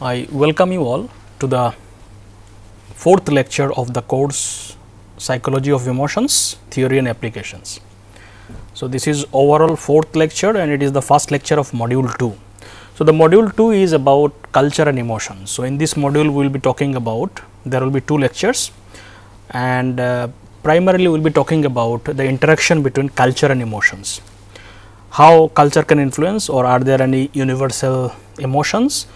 I welcome you all to the fourth lecture of the course Psychology of Emotions Theory and Applications. So, this is overall fourth lecture and it is the first lecture of module 2. So, the module 2 is about culture and emotions. So, in this module we will be talking about there will be two lectures and uh, primarily we will be talking about the interaction between culture and emotions. How culture can influence or are there any universal emotions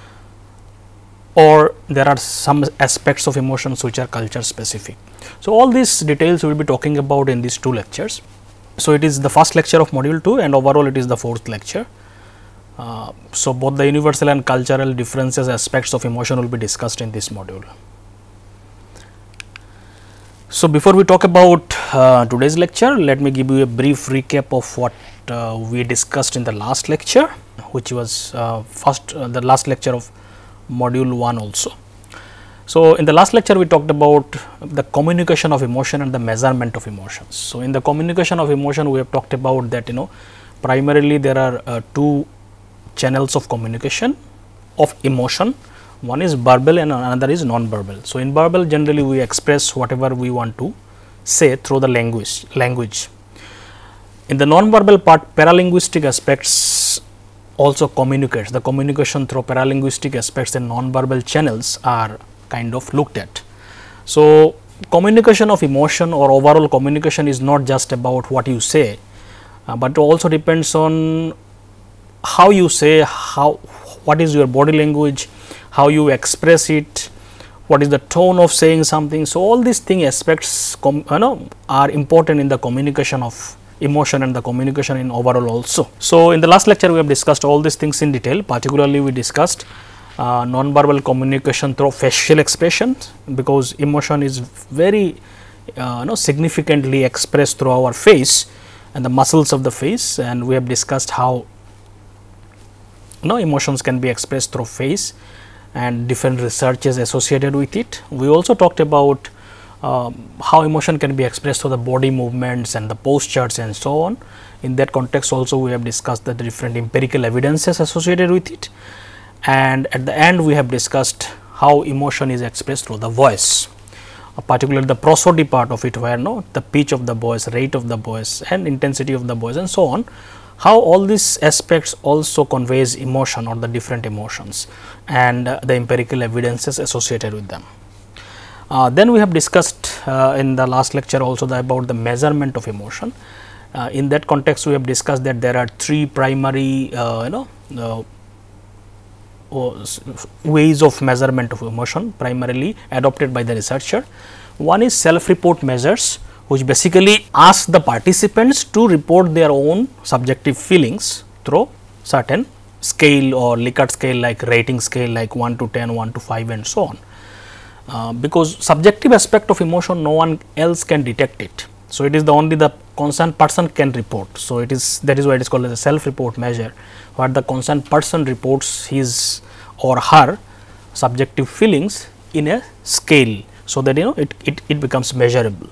or there are some aspects of emotions which are culture specific. So, all these details we will be talking about in these two lectures. So, it is the first lecture of module 2 and overall it is the fourth lecture. Uh, so, both the universal and cultural differences aspects of emotion will be discussed in this module. So, before we talk about uh, today's lecture, let me give you a brief recap of what uh, we discussed in the last lecture, which was uh, first uh, the last lecture of module 1 also. So, in the last lecture we talked about the communication of emotion and the measurement of emotions. So, in the communication of emotion we have talked about that you know primarily there are uh, two channels of communication of emotion one is verbal and another is non-verbal. So, in verbal generally we express whatever we want to say through the language language. In the non-verbal part paralinguistic aspects also communicates the communication through paralinguistic aspects and non-verbal channels are kind of looked at. So, communication of emotion or overall communication is not just about what you say, uh, but also depends on how you say how what is your body language how you express it, what is the tone of saying something. So, all these thing aspects you know are important in the communication of emotion and the communication in overall also. So, in the last lecture we have discussed all these things in detail particularly we discussed uh, non-verbal communication through facial expressions because emotion is very uh, significantly expressed through our face and the muscles of the face and we have discussed how you know emotions can be expressed through face and different researches associated with it. We also talked about um, how emotion can be expressed through the body movements and the postures and so on. In that context also we have discussed the different empirical evidences associated with it and at the end we have discussed how emotion is expressed through the voice uh, particularly the prosody part of it where no the pitch of the voice, rate of the voice and intensity of the voice and so on how all these aspects also conveys emotion or the different emotions and uh, the empirical evidences associated with them. Uh, then we have discussed uh, in the last lecture also the, about the measurement of emotion. Uh, in that context we have discussed that there are three primary uh, you know uh, ways of measurement of emotion primarily adopted by the researcher. One is self report measures which basically ask the participants to report their own subjective feelings through certain scale or Likert scale like rating scale like 1 to 10, 1 to 5 and so on. Uh, because subjective aspect of emotion no one else can detect it. So, it is the only the concerned person can report. So, it is that is why it is called as a self report measure where the concerned person reports his or her subjective feelings in a scale. So, that you know it, it, it becomes measurable.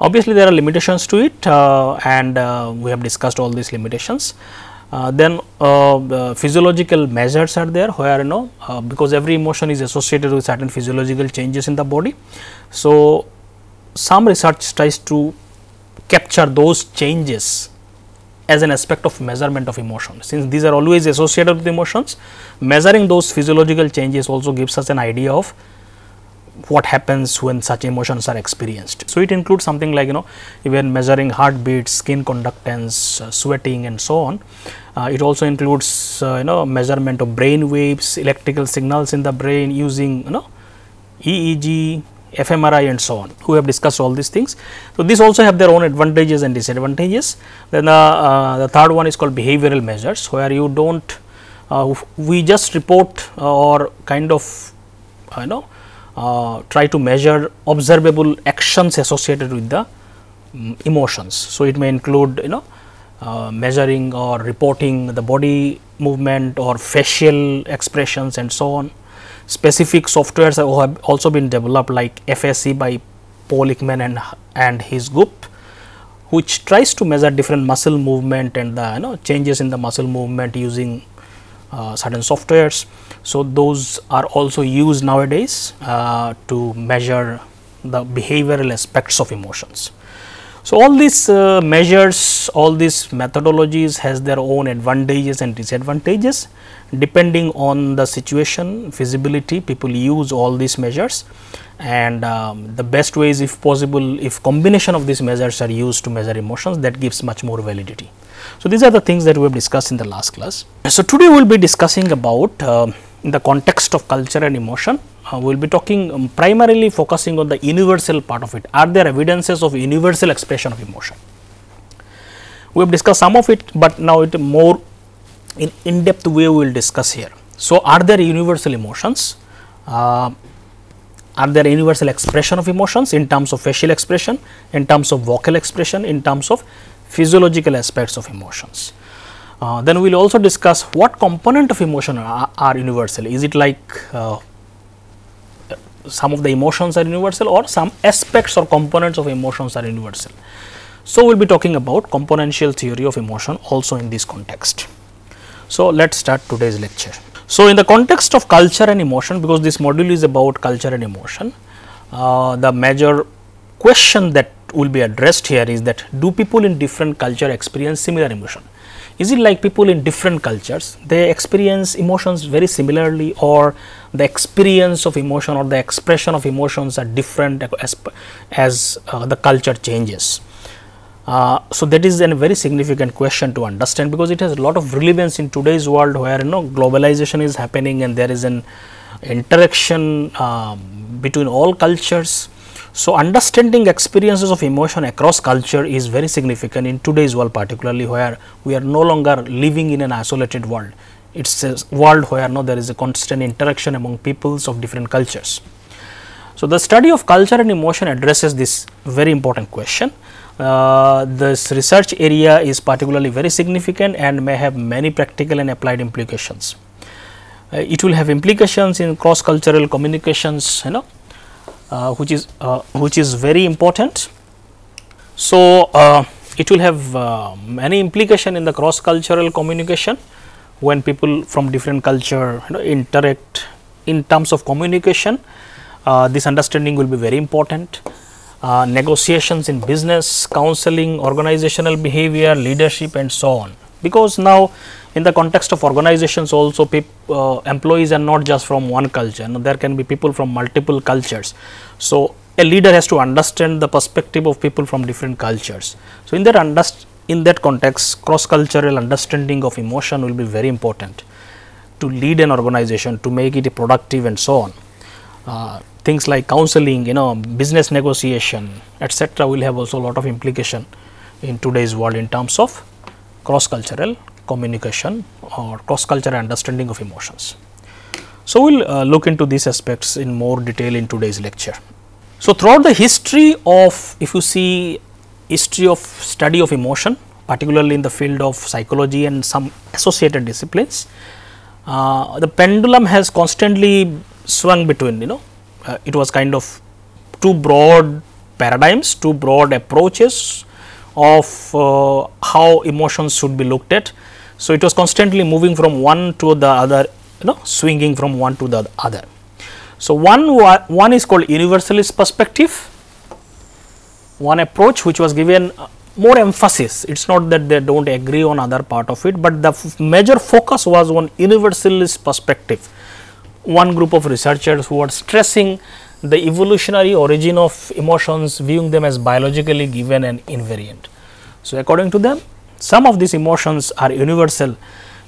Obviously, there are limitations to it uh, and uh, we have discussed all these limitations. Uh, then uh, physiological measures are there where you know uh, because every emotion is associated with certain physiological changes in the body. So, some research tries to capture those changes as an aspect of measurement of emotion. Since these are always associated with emotions, measuring those physiological changes also gives us an idea of what happens when such emotions are experienced. So, it includes something like you know even measuring heartbeat, skin conductance, uh, sweating and so on. Uh, it also includes uh, you know measurement of brain waves, electrical signals in the brain using you know EEG, fMRI and so on. We have discussed all these things. So, these also have their own advantages and disadvantages. Then uh, uh, the third one is called behavioral measures where you do not uh, we just report or kind of you know uh, try to measure observable actions associated with the um, emotions. So, it may include you know uh, measuring or reporting the body movement or facial expressions and so on. Specific softwares have also been developed like FSE by Paul Ekman and, and his group which tries to measure different muscle movement and the you know changes in the muscle movement using uh, certain softwares. So, those are also used nowadays uh, to measure the behavioral aspects of emotions. So, all these uh, measures, all these methodologies has their own advantages and disadvantages depending on the situation, feasibility, people use all these measures and um, the best way is if possible, if combination of these measures are used to measure emotions that gives much more validity. So, these are the things that we have discussed in the last class. So, today we will be discussing about uh, in the context of culture and emotion, uh, we will be talking um, primarily focusing on the universal part of it. Are there evidences of universal expression of emotion? We have discussed some of it, but now it more in in depth way we will discuss here. So, are there universal emotions? Uh, are there universal expression of emotions in terms of facial expression, in terms of vocal expression, in terms of physiological aspects of emotions. Uh, then we will also discuss what component of emotion are, are universal. Is it like uh, some of the emotions are universal or some aspects or components of emotions are universal. So, we will be talking about componential theory of emotion also in this context. So, let us start today's lecture. So, in the context of culture and emotion because this module is about culture and emotion, uh, the major question that will be addressed here is that do people in different culture experience similar emotion? Is it like people in different cultures they experience emotions very similarly or the experience of emotion or the expression of emotions are different as, as uh, the culture changes? Uh, so, that is a very significant question to understand because it has a lot of relevance in today's world where you know globalization is happening and there is an interaction uh, between all cultures so, understanding experiences of emotion across culture is very significant in today's world particularly where we are no longer living in an isolated world. It is a world where no, there is a constant interaction among peoples of different cultures. So, the study of culture and emotion addresses this very important question. Uh, this research area is particularly very significant and may have many practical and applied implications. Uh, it will have implications in cross cultural communications you know uh, which is uh, which is very important. So, uh, it will have many implication in the cross cultural communication when people from different culture you know, interact in terms of communication this understanding will be very important. Uh, negotiations in business, counseling, organizational behavior, leadership and so on. Because now in the context of organizations also uh, employees are not just from one culture, there can be people from multiple cultures. So, a leader has to understand the perspective of people from different cultures. So, in that in that context cross cultural understanding of emotion will be very important to lead an organization to make it productive and so on. Uh, things like counseling, you know, business negotiation, etc., will have also a lot of implication in today's world in terms of cross cultural communication or cross cultural understanding of emotions. So, we will uh, look into these aspects in more detail in today's lecture. So, throughout the history of if you see history of study of emotion particularly in the field of psychology and some associated disciplines, uh, the pendulum has constantly swung between you know uh, it was kind of two broad paradigms, two broad approaches of uh, how emotions should be looked at. So, it was constantly moving from one to the other you know swinging from one to the other. So, one one is called universalist perspective, one approach which was given uh, more emphasis. It is not that they do not agree on other part of it, but the major focus was on universalist perspective. One group of researchers who were stressing the evolutionary origin of emotions, viewing them as biologically given and invariant. So, according to them, some of these emotions are universal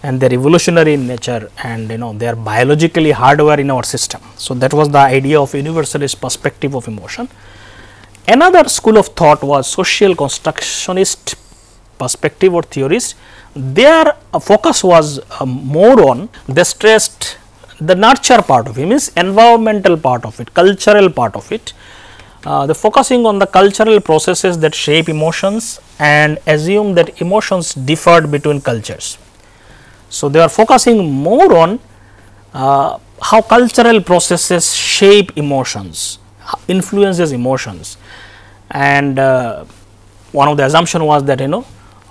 and they are evolutionary in nature and you know they are biologically hardware in our system. So, that was the idea of universalist perspective of emotion. Another school of thought was social constructionist perspective or theories. Their focus was uh, more on they stressed the nurture part of it means environmental part of it, cultural part of it. Uh, the focusing on the cultural processes that shape emotions and assume that emotions differed between cultures. So, they are focusing more on uh, how cultural processes shape emotions, influences emotions and uh, one of the assumption was that you know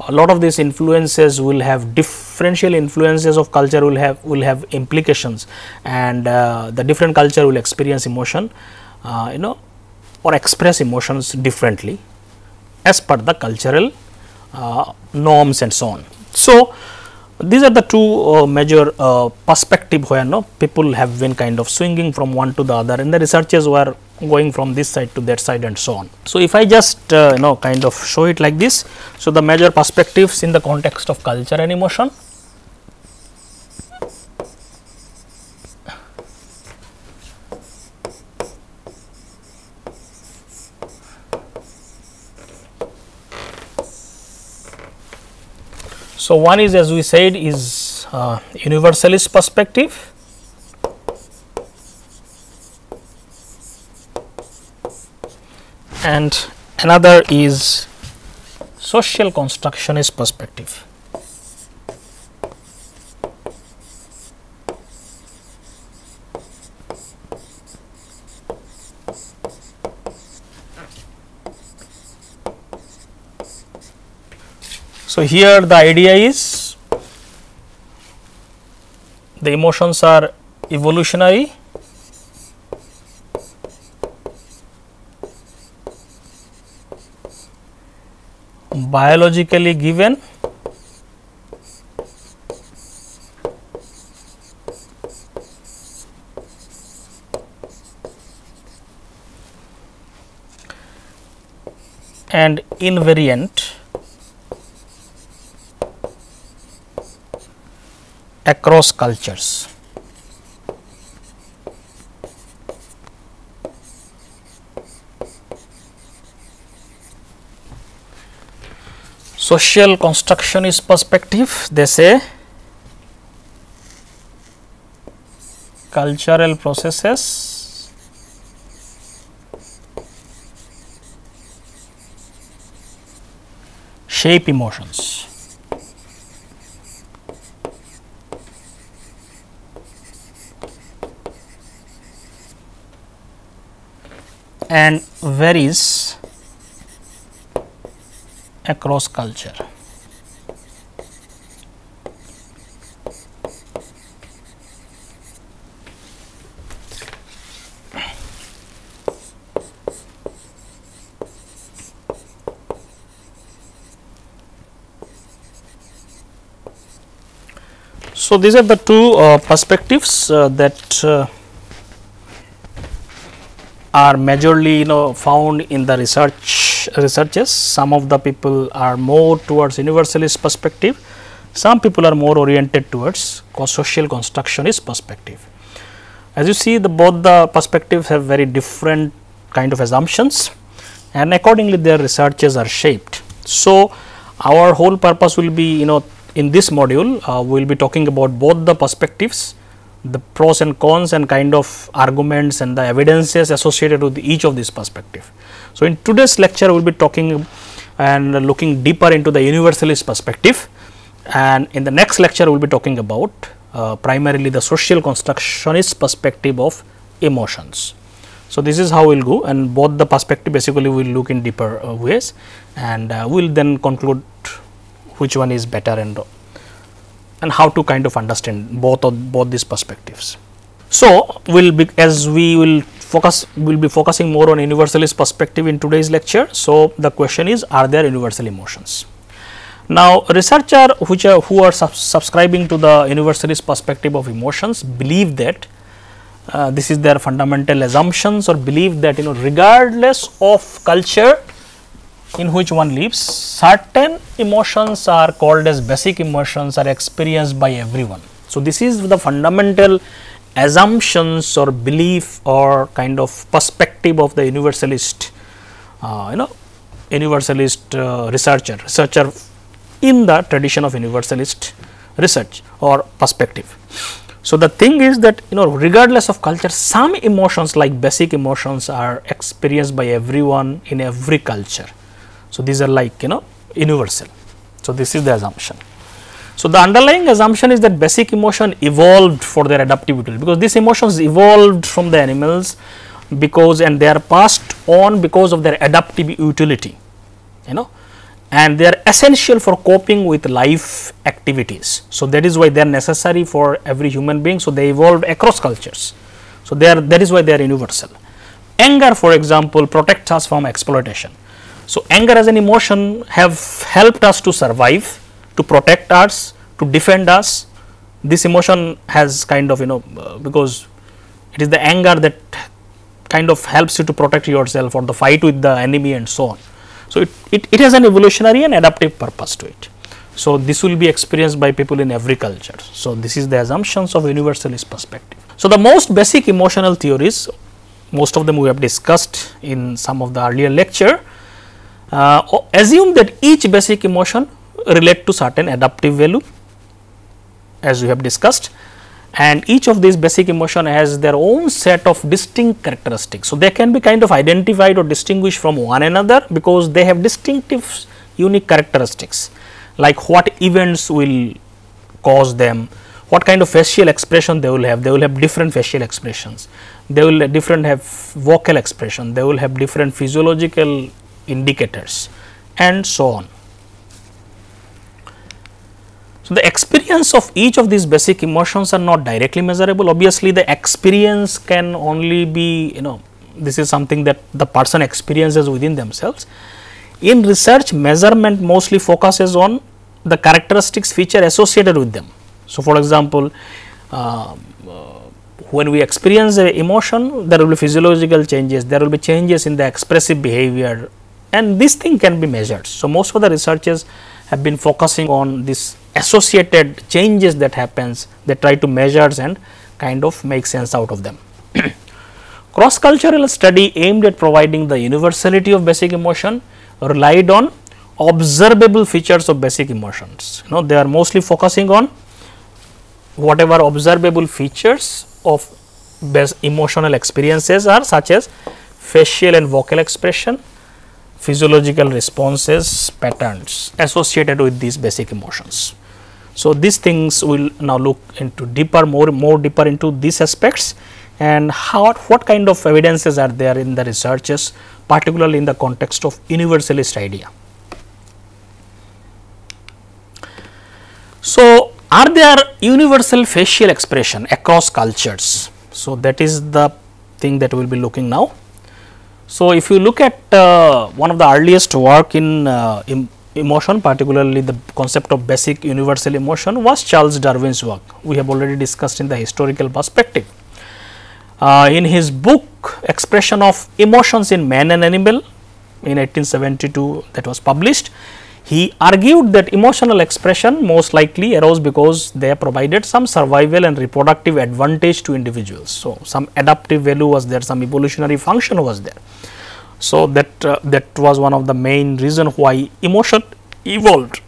a lot of these influences will have differential influences of culture will have will have implications and uh, the different culture will experience emotion uh, you know or express emotions differently as per the cultural uh, norms and so on. So, these are the two uh, major uh, perspective where no people have been kind of swinging from one to the other and the researchers were going from this side to that side and so on. So, if I just uh, you know kind of show it like this. So, the major perspectives in the context of culture and emotion. So, one is as we said is uh, universalist perspective and another is social constructionist perspective. So, here the idea is the emotions are evolutionary. Biologically given and invariant across cultures. social constructionist perspective they say. Cultural processes. Shape emotions and varies across culture. So, these are the two uh, perspectives uh, that uh, are majorly you know found in the research researches. Some of the people are more towards universalist perspective. Some people are more oriented towards social constructionist perspective. As you see the both the perspectives have very different kind of assumptions and accordingly their researches are shaped. So our whole purpose will be you know in this module uh, we will be talking about both the perspectives the pros and cons and kind of arguments and the evidences associated with each of these perspective. So, in today's lecture we will be talking and looking deeper into the universalist perspective and in the next lecture we will be talking about uh, primarily the social constructionist perspective of emotions. So, this is how we will go and both the perspective basically we will look in deeper uh, ways and uh, we will then conclude which one is better and and how to kind of understand both of both these perspectives. So, will be as we will focus we will be focusing more on universalist perspective in today's lecture. So, the question is are there universal emotions? Now, researcher which are who are sub subscribing to the universalist perspective of emotions believe that uh, this is their fundamental assumptions or believe that you know regardless of culture in which one lives, certain emotions are called as basic emotions are experienced by everyone. So, this is the fundamental assumptions or belief or kind of perspective of the universalist, uh, you know, universalist uh, researcher, researcher in the tradition of universalist research or perspective. So, the thing is that you know regardless of culture some emotions like basic emotions are experienced by everyone in every culture so, these are like you know universal. So, this is the assumption. So, the underlying assumption is that basic emotion evolved for their adaptive utility because these emotions evolved from the animals because and they are passed on because of their adaptive utility you know and they are essential for coping with life activities. So, that is why they are necessary for every human being. So, they evolved across cultures. So, they are that is why they are universal. Anger for example, protects us from exploitation. So, anger as an emotion have helped us to survive, to protect us, to defend us. This emotion has kind of you know uh, because it is the anger that kind of helps you to protect yourself or the fight with the enemy and so on. So, it, it, it has an evolutionary and adaptive purpose to it. So, this will be experienced by people in every culture. So, this is the assumptions of universalist perspective. So, the most basic emotional theories most of them we have discussed in some of the earlier lecture uh, assume that each basic emotion relate to certain adaptive value as we have discussed and each of these basic emotion has their own set of distinct characteristics. So, they can be kind of identified or distinguished from one another because they have distinctive unique characteristics like what events will cause them, what kind of facial expression they will have, they will have different facial expressions, they will different have vocal expression, they will have different physiological indicators and so on. So, the experience of each of these basic emotions are not directly measurable. Obviously, the experience can only be you know this is something that the person experiences within themselves. In research measurement mostly focuses on the characteristics feature associated with them. So, for example, uh, when we experience a emotion there will be physiological changes, there will be changes in the expressive behavior and this thing can be measured. So, most of the researchers have been focusing on this associated changes that happens they try to measure and kind of make sense out of them. Cross cultural study aimed at providing the universality of basic emotion relied on observable features of basic emotions. You know they are mostly focusing on whatever observable features of emotional experiences are such as facial and vocal expression, physiological responses patterns associated with these basic emotions. So, these things we will now look into deeper more more deeper into these aspects and how what kind of evidences are there in the researches particularly in the context of universalist idea. So, are there universal facial expression across cultures? So, that is the thing that we will be looking now. So, if you look at uh, one of the earliest work in uh, emotion particularly the concept of basic universal emotion was Charles Darwin's work. We have already discussed in the historical perspective. Uh, in his book expression of emotions in man and animal in 1872 that was published, he argued that emotional expression most likely arose because they provided some survival and reproductive advantage to individuals. So, some adaptive value was there, some evolutionary function was there. So, that uh, that was one of the main reason why emotion evolved.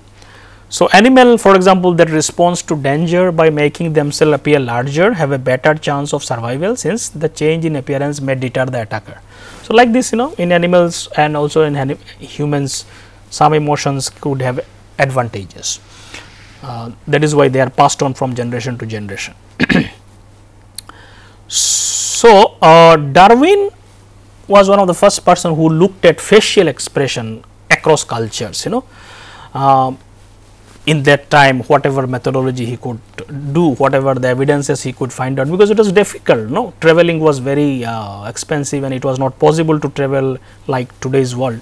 So, animal for example, that responds to danger by making themselves appear larger have a better chance of survival since the change in appearance may deter the attacker. So, like this you know in animals and also in humans some emotions could have advantages. Uh, that is why they are passed on from generation to generation. so, uh, Darwin was one of the first person who looked at facial expression across cultures you know uh, in that time whatever methodology he could do whatever the evidences he could find out because it was difficult no traveling was very uh, expensive and it was not possible to travel like today's world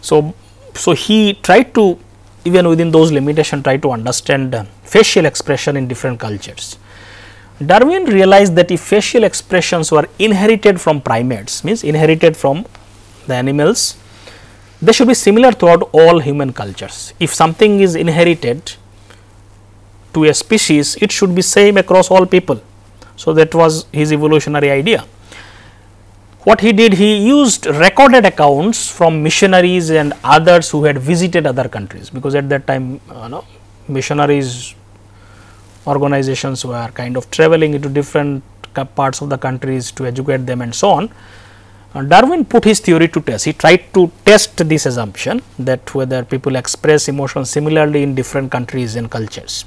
so so he tried to even within those limitations try to understand uh, facial expression in different cultures Darwin realized that if facial expressions were inherited from primates means inherited from the animals they should be similar throughout all human cultures. If something is inherited to a species it should be same across all people. So, that was his evolutionary idea. What he did he used recorded accounts from missionaries and others who had visited other countries because at that time uh, no, missionaries organizations were kind of traveling into different parts of the countries to educate them and so on. Uh, Darwin put his theory to test. He tried to test this assumption that whether people express emotions similarly in different countries and cultures.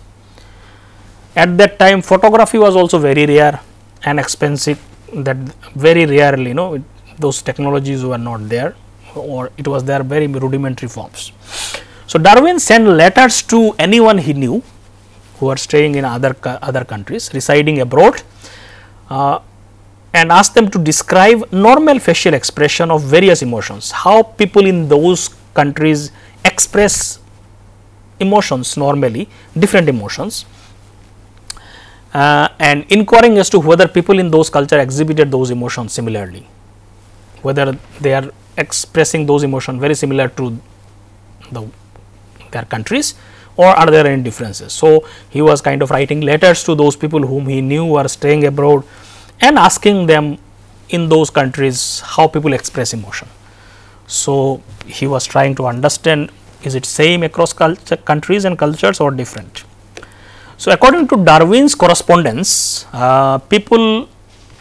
At that time photography was also very rare and expensive that very rarely you know those technologies were not there or it was there very rudimentary forms. So, Darwin sent letters to anyone he knew who are staying in other other countries residing abroad uh, and asked them to describe normal facial expression of various emotions, how people in those countries express emotions normally, different emotions uh, and inquiring as to whether people in those culture exhibited those emotions similarly, whether they are expressing those emotions very similar to the their countries or are there any differences. So, he was kind of writing letters to those people whom he knew were staying abroad and asking them in those countries how people express emotion. So, he was trying to understand is it same across culture, countries and cultures or different. So, according to Darwin's correspondence, uh, people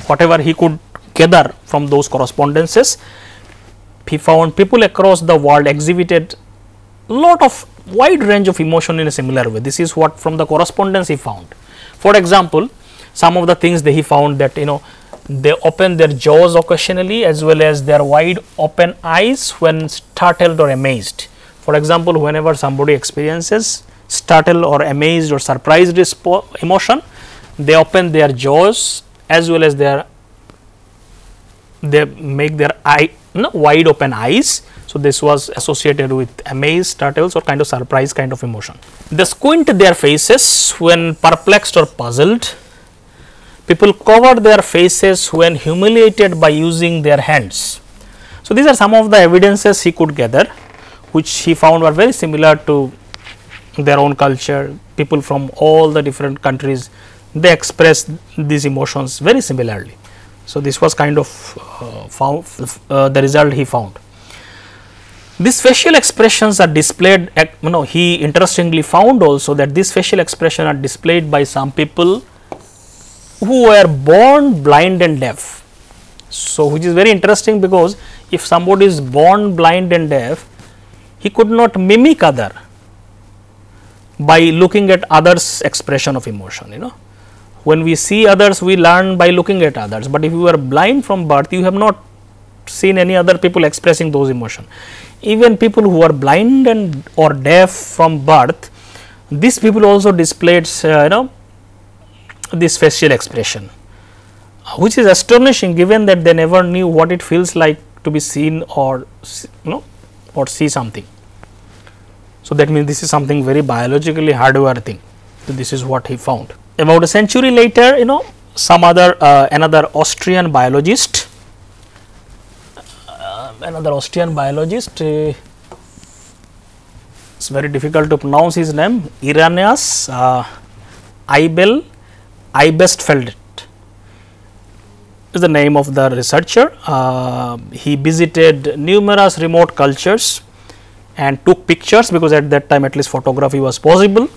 whatever he could gather from those correspondences, he found people across the world exhibited a lot of wide range of emotion in a similar way. This is what from the correspondence he found. For example, some of the things that he found that you know they open their jaws occasionally as well as their wide open eyes when startled or amazed. For example, whenever somebody experiences startled or amazed or surprised emotion, they open their jaws as well as their they make their eye know, wide open eyes. So, this was associated with amaze, startles or kind of surprise kind of emotion. They squint their faces when perplexed or puzzled. People cover their faces when humiliated by using their hands. So, these are some of the evidences he could gather which he found were very similar to their own culture, people from all the different countries they express these emotions very similarly. So, this was kind of uh, found uh, the result he found. These facial expressions are displayed at, you know he interestingly found also that these facial expressions are displayed by some people who were born blind and deaf. So, which is very interesting because if somebody is born blind and deaf he could not mimic other by looking at others expression of emotion you know when we see others we learn by looking at others, but if you are blind from birth you have not seen any other people expressing those emotion. Even people who are blind and or deaf from birth these people also displayed uh, you know this facial expression which is astonishing given that they never knew what it feels like to be seen or you know or see something. So, that means this is something very biologically hardwired thing. So, this is what he found about a century later you know some other uh, another Austrian biologist uh, another Austrian biologist uh, it's very difficult to pronounce his name Irenaeus uh, Eibel Eibestfeld is the name of the researcher. Uh, he visited numerous remote cultures and took pictures because at that time at least photography was possible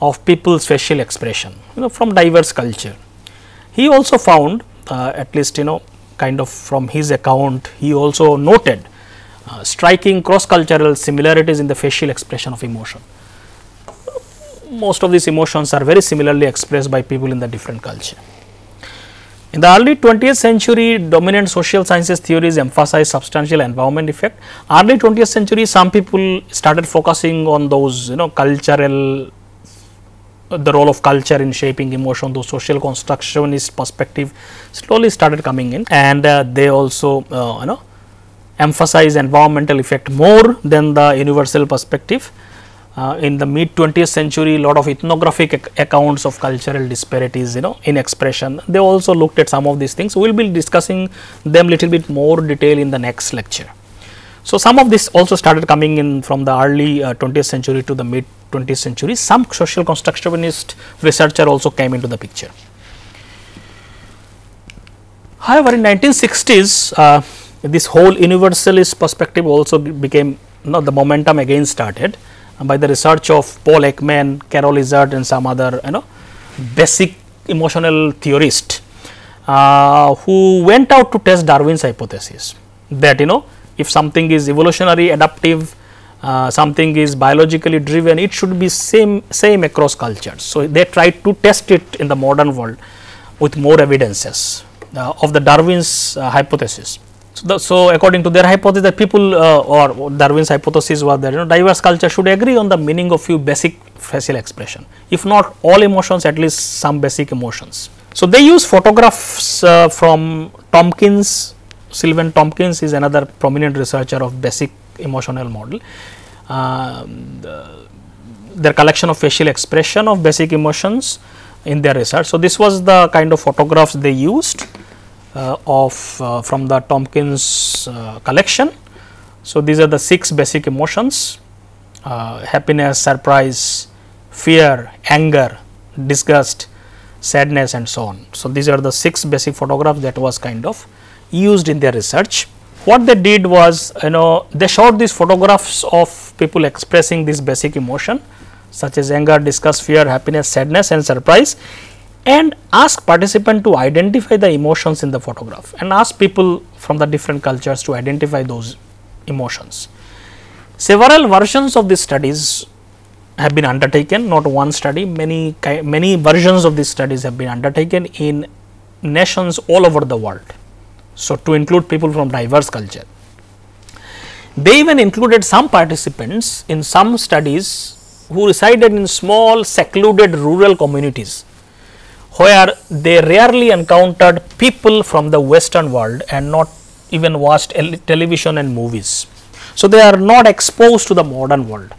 of people's facial expression you know from diverse culture. He also found uh, at least you know kind of from his account he also noted uh, striking cross cultural similarities in the facial expression of emotion. Most of these emotions are very similarly expressed by people in the different culture. In the early 20th century, dominant social sciences theories emphasized substantial environment effect. Early 20th century, some people started focusing on those, you know, cultural the role of culture in shaping emotion, those social constructionist perspective slowly started coming in and uh, they also uh, you know emphasize environmental effect more than the universal perspective. Uh, in the mid 20th century, a lot of ethnographic ac accounts of cultural disparities, you know, in expression. They also looked at some of these things. We will be discussing them little bit more detail in the next lecture. So, some of this also started coming in from the early uh, 20th century to the mid 20th century, some social constructivist researcher also came into the picture. However, in 1960s, uh, this whole universalist perspective also became you know, the momentum again started by the research of Paul Ekman, Carroll Izard and some other you know basic emotional theorist uh, who went out to test Darwin's hypothesis that you know if something is evolutionary adaptive uh, something is biologically driven it should be same same across cultures. So, they tried to test it in the modern world with more evidences uh, of the Darwin's uh, hypothesis. So, the, so according to their hypothesis that people uh, or Darwin's hypothesis was that you know diverse culture should agree on the meaning of few basic facial expression if not all emotions at least some basic emotions. So, they use photographs uh, from Tomkins, Silvan Tomkins is another prominent researcher of basic emotional model. Uh, the, their collection of facial expression of basic emotions in their research. So, this was the kind of photographs they used of uh, from the Tomkins uh, collection. So, these are the six basic emotions uh, happiness, surprise, fear, anger, disgust, sadness and so on. So, these are the six basic photographs that was kind of used in their research. What they did was you know they showed these photographs of people expressing this basic emotion such as anger, disgust, fear, happiness, sadness and surprise and ask participant to identify the emotions in the photograph and ask people from the different cultures to identify those emotions. Several versions of these studies have been undertaken not one study many many versions of these studies have been undertaken in nations all over the world. So, to include people from diverse culture. They even included some participants in some studies who resided in small secluded rural communities where they rarely encountered people from the western world and not even watched television and movies. So, they are not exposed to the modern world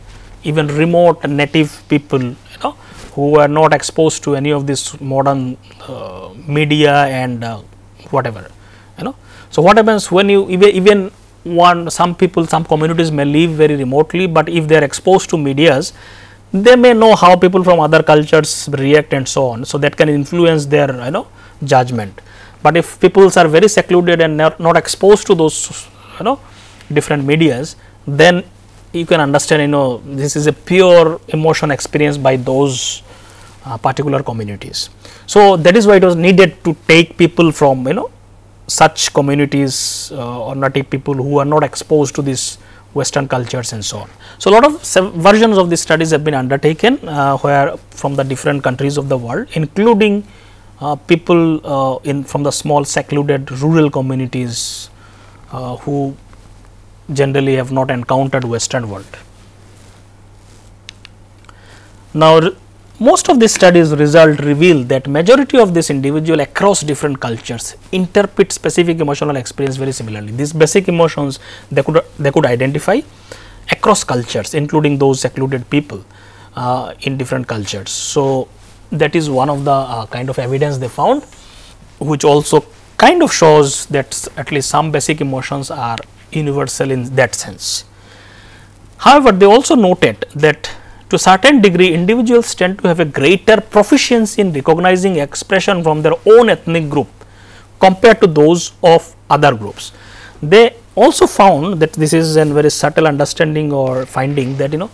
even remote native people you know who are not exposed to any of this modern uh, media and uh, whatever you know. So, what happens when you even, even one some people some communities may live very remotely, but if they are exposed to medias they may know how people from other cultures react and so on. So, that can influence their you know judgment, but if peoples are very secluded and not, exposed to those you know different medias then you can understand you know this is a pure emotion experience by those uh, particular communities. So, that is why it was needed to take people from you know such communities uh, or native people who are not exposed to this western cultures and so on. So, a lot of versions of these studies have been undertaken uh, where from the different countries of the world including uh, people uh, in from the small secluded rural communities uh, who generally have not encountered western world. Now, most of these studies result reveal that majority of this individual across different cultures interpret specific emotional experience very similarly. These basic emotions they could they could identify across cultures including those secluded people uh, in different cultures. So, that is one of the uh, kind of evidence they found which also kind of shows that at least some basic emotions are universal in that sense. However, they also noted that to a certain degree individuals tend to have a greater proficiency in recognizing expression from their own ethnic group compared to those of other groups. They also found that this is a very subtle understanding or finding that you know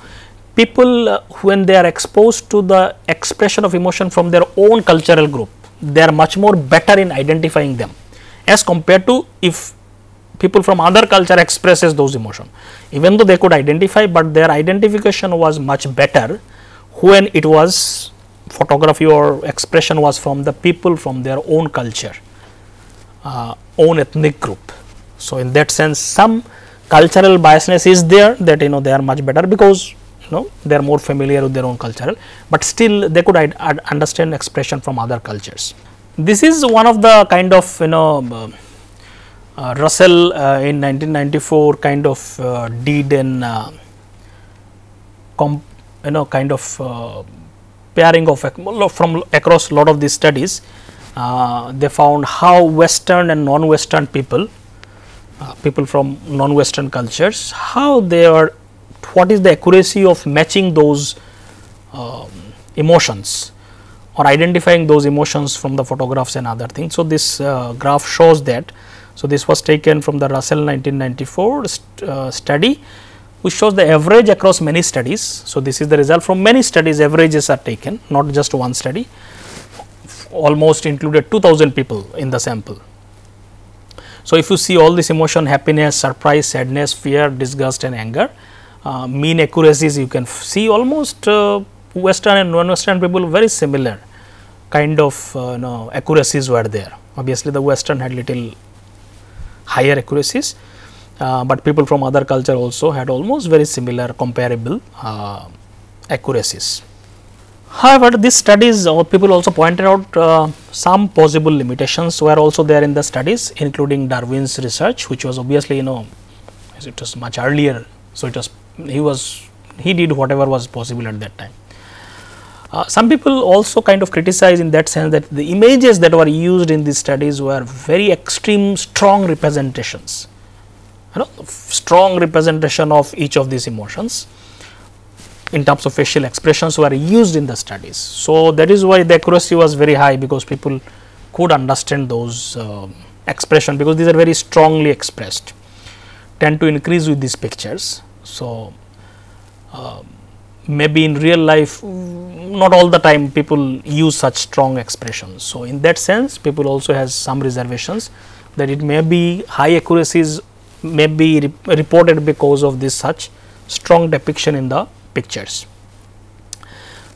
people uh, when they are exposed to the expression of emotion from their own cultural group they are much more better in identifying them as compared to if people from other culture expresses those emotion even though they could identify, but their identification was much better when it was photography or expression was from the people from their own culture, uh, own ethnic group. So, in that sense some cultural biasness is there that you know they are much better because you know they are more familiar with their own cultural, but still they could understand expression from other cultures. This is one of the kind of you know Russell uh, in 1994 kind of uh, did an you know kind of pairing of from across lot of these studies uh, they found how western and non-western people uh, people from non-western cultures how they are what is the accuracy of matching those uh, emotions or identifying those emotions from the photographs and other things. So, this graph shows that so, this was taken from the Russell 1994 st uh, study which shows the average across many studies. So, this is the result from many studies averages are taken not just one study almost included 2000 people in the sample. So, if you see all this emotion happiness, surprise, sadness, fear, disgust and anger uh, mean accuracies you can see almost uh, western and non-western people very similar kind of uh, accuracies were there. Obviously, the western had little higher accuracies, uh, but people from other culture also had almost very similar comparable uh, accuracies. However, these studies uh, people also pointed out uh, some possible limitations were also there in the studies including Darwin's research which was obviously you know it was much earlier. So, it was he was he did whatever was possible at that time. Uh, some people also kind of criticize in that sense that the images that were used in these studies were very extreme strong representations, you know strong representation of each of these emotions in terms of facial expressions were used in the studies. So, that is why the accuracy was very high because people could understand those uh, expression because these are very strongly expressed tend to increase with these pictures. So, uh, maybe in real life not all the time people use such strong expressions. So, in that sense people also has some reservations that it may be high accuracies may be re reported because of this such strong depiction in the pictures.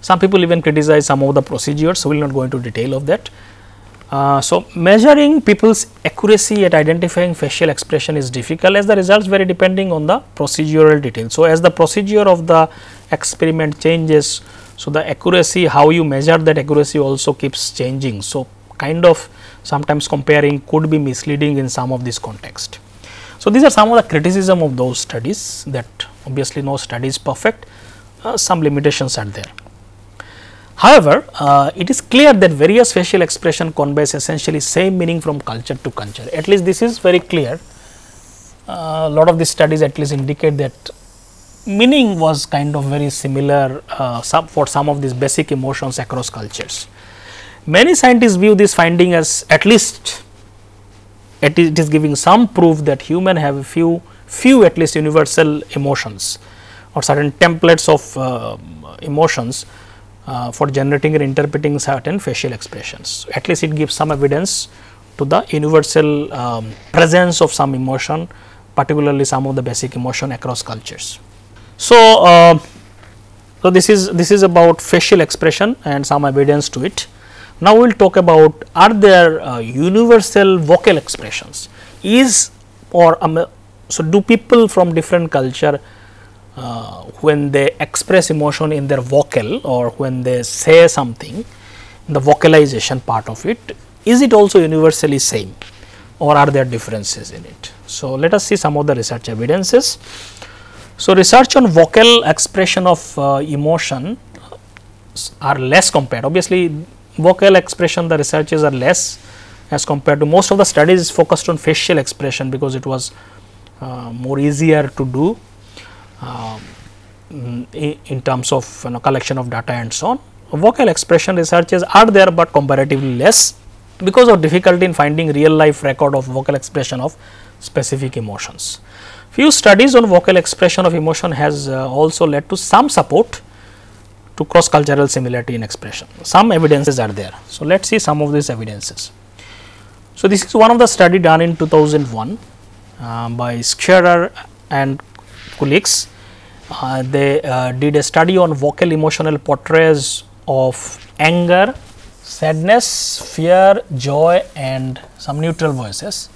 Some people even criticize some of the procedures, so we will not go into detail of that. Uh, so, measuring people's accuracy at identifying facial expression is difficult as the results vary depending on the procedural details. So, as the procedure of the experiment changes, so the accuracy how you measure that accuracy also keeps changing. So, kind of sometimes comparing could be misleading in some of this context. So, these are some of the criticism of those studies that obviously no study is perfect, uh, some limitations are there. However, uh, it is clear that various facial expression conveys essentially same meaning from culture to culture. At least this is very clear. A uh, lot of these studies at least indicate that meaning was kind of very similar uh, for some of these basic emotions across cultures. Many scientists view this finding as at least it is, it is giving some proof that human have a few few at least universal emotions or certain templates of uh, emotions uh, for generating and interpreting certain facial expressions. At least it gives some evidence to the universal um, presence of some emotion particularly some of the basic emotion across cultures. So, uh, so this is this is about facial expression and some evidence to it. Now, we will talk about are there uh, universal vocal expressions is or um, so do people from different culture uh, when they express emotion in their vocal or when they say something the vocalization part of it is it also universally same or are there differences in it. So, let us see some of the research evidences. So, research on vocal expression of uh, emotion are less compared obviously vocal expression the researches are less as compared to most of the studies is focused on facial expression because it was uh, more easier to do um, in terms of you know, collection of data and so on. Vocal expression researches are there, but comparatively less because of difficulty in finding real life record of vocal expression of specific emotions. Few studies on vocal expression of emotion has uh, also led to some support to cross cultural similarity in expression. Some evidences are there. So, let us see some of these evidences. So, this is one of the study done in 2001 uh, by Scherer and colleagues. Uh, they uh, did a study on vocal emotional portraits of anger, sadness, fear, joy and some neutral voices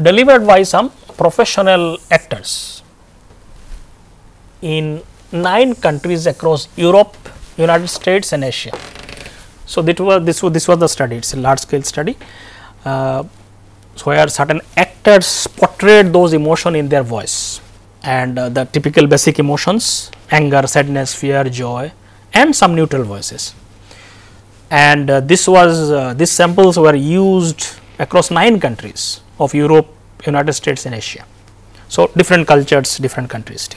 delivered by some professional actors in 9 countries across Europe, United States and Asia. So, this was this was this was the study it is a large scale study uh, where certain actors portrayed those emotion in their voice and uh, the typical basic emotions anger, sadness, fear, joy and some neutral voices. And uh, this was uh, these samples were used across 9 countries of Europe, United States and Asia. So, different cultures, different countries.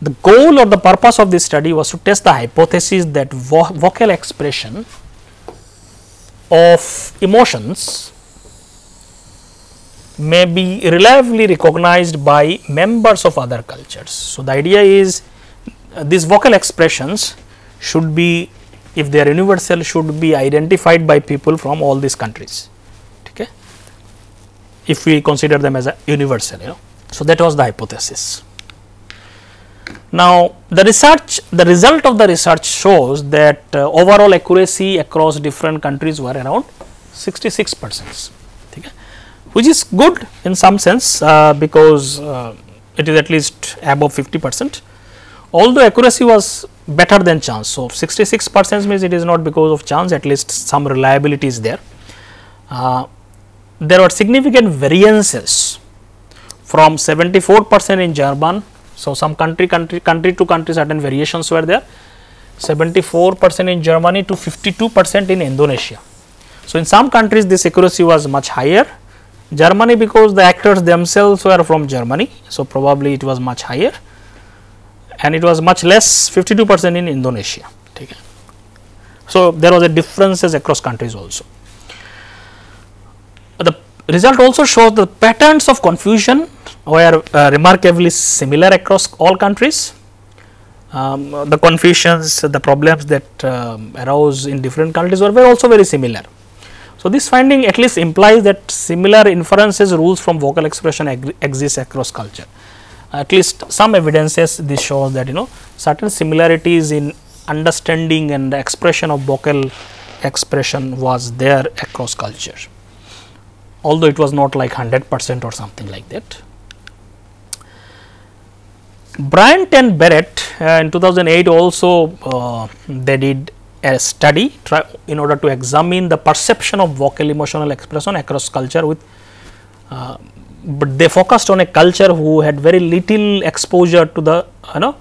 The goal or the purpose of this study was to test the hypothesis that vo vocal expression of emotions may be reliably recognized by members of other cultures. So, the idea is uh, these vocal expressions should be if they are universal should be identified by people from all these countries if we consider them as a universal you know so that was the hypothesis now the research the result of the research shows that uh, overall accuracy across different countries were around 66 percent which is good in some sense uh, because uh, it is at least above 50 percent although accuracy was better than chance. So, 66 percent means it is not because of chance at least some reliability is there. Uh, there were significant variances from 74 percent in German. So, some country country country to country certain variations were there 74 percent in Germany to 52 percent in Indonesia. So, in some countries this accuracy was much higher Germany because the actors themselves were from Germany. So, probably it was much higher and it was much less 52 percent in Indonesia. So, there was a differences across countries also. The result also shows the patterns of confusion were uh, remarkably similar across all countries. Um, the confusions, the problems that um, arose in different countries were also very similar. So, this finding at least implies that similar inferences rules from vocal expression exist across culture at least some evidences this shows that you know certain similarities in understanding and expression of vocal expression was there across culture although it was not like 100 percent or something like that. Bryant and Barrett uh, in 2008 also uh, they did a study in order to examine the perception of vocal emotional expression across culture with uh, but they focused on a culture who had very little exposure to the you know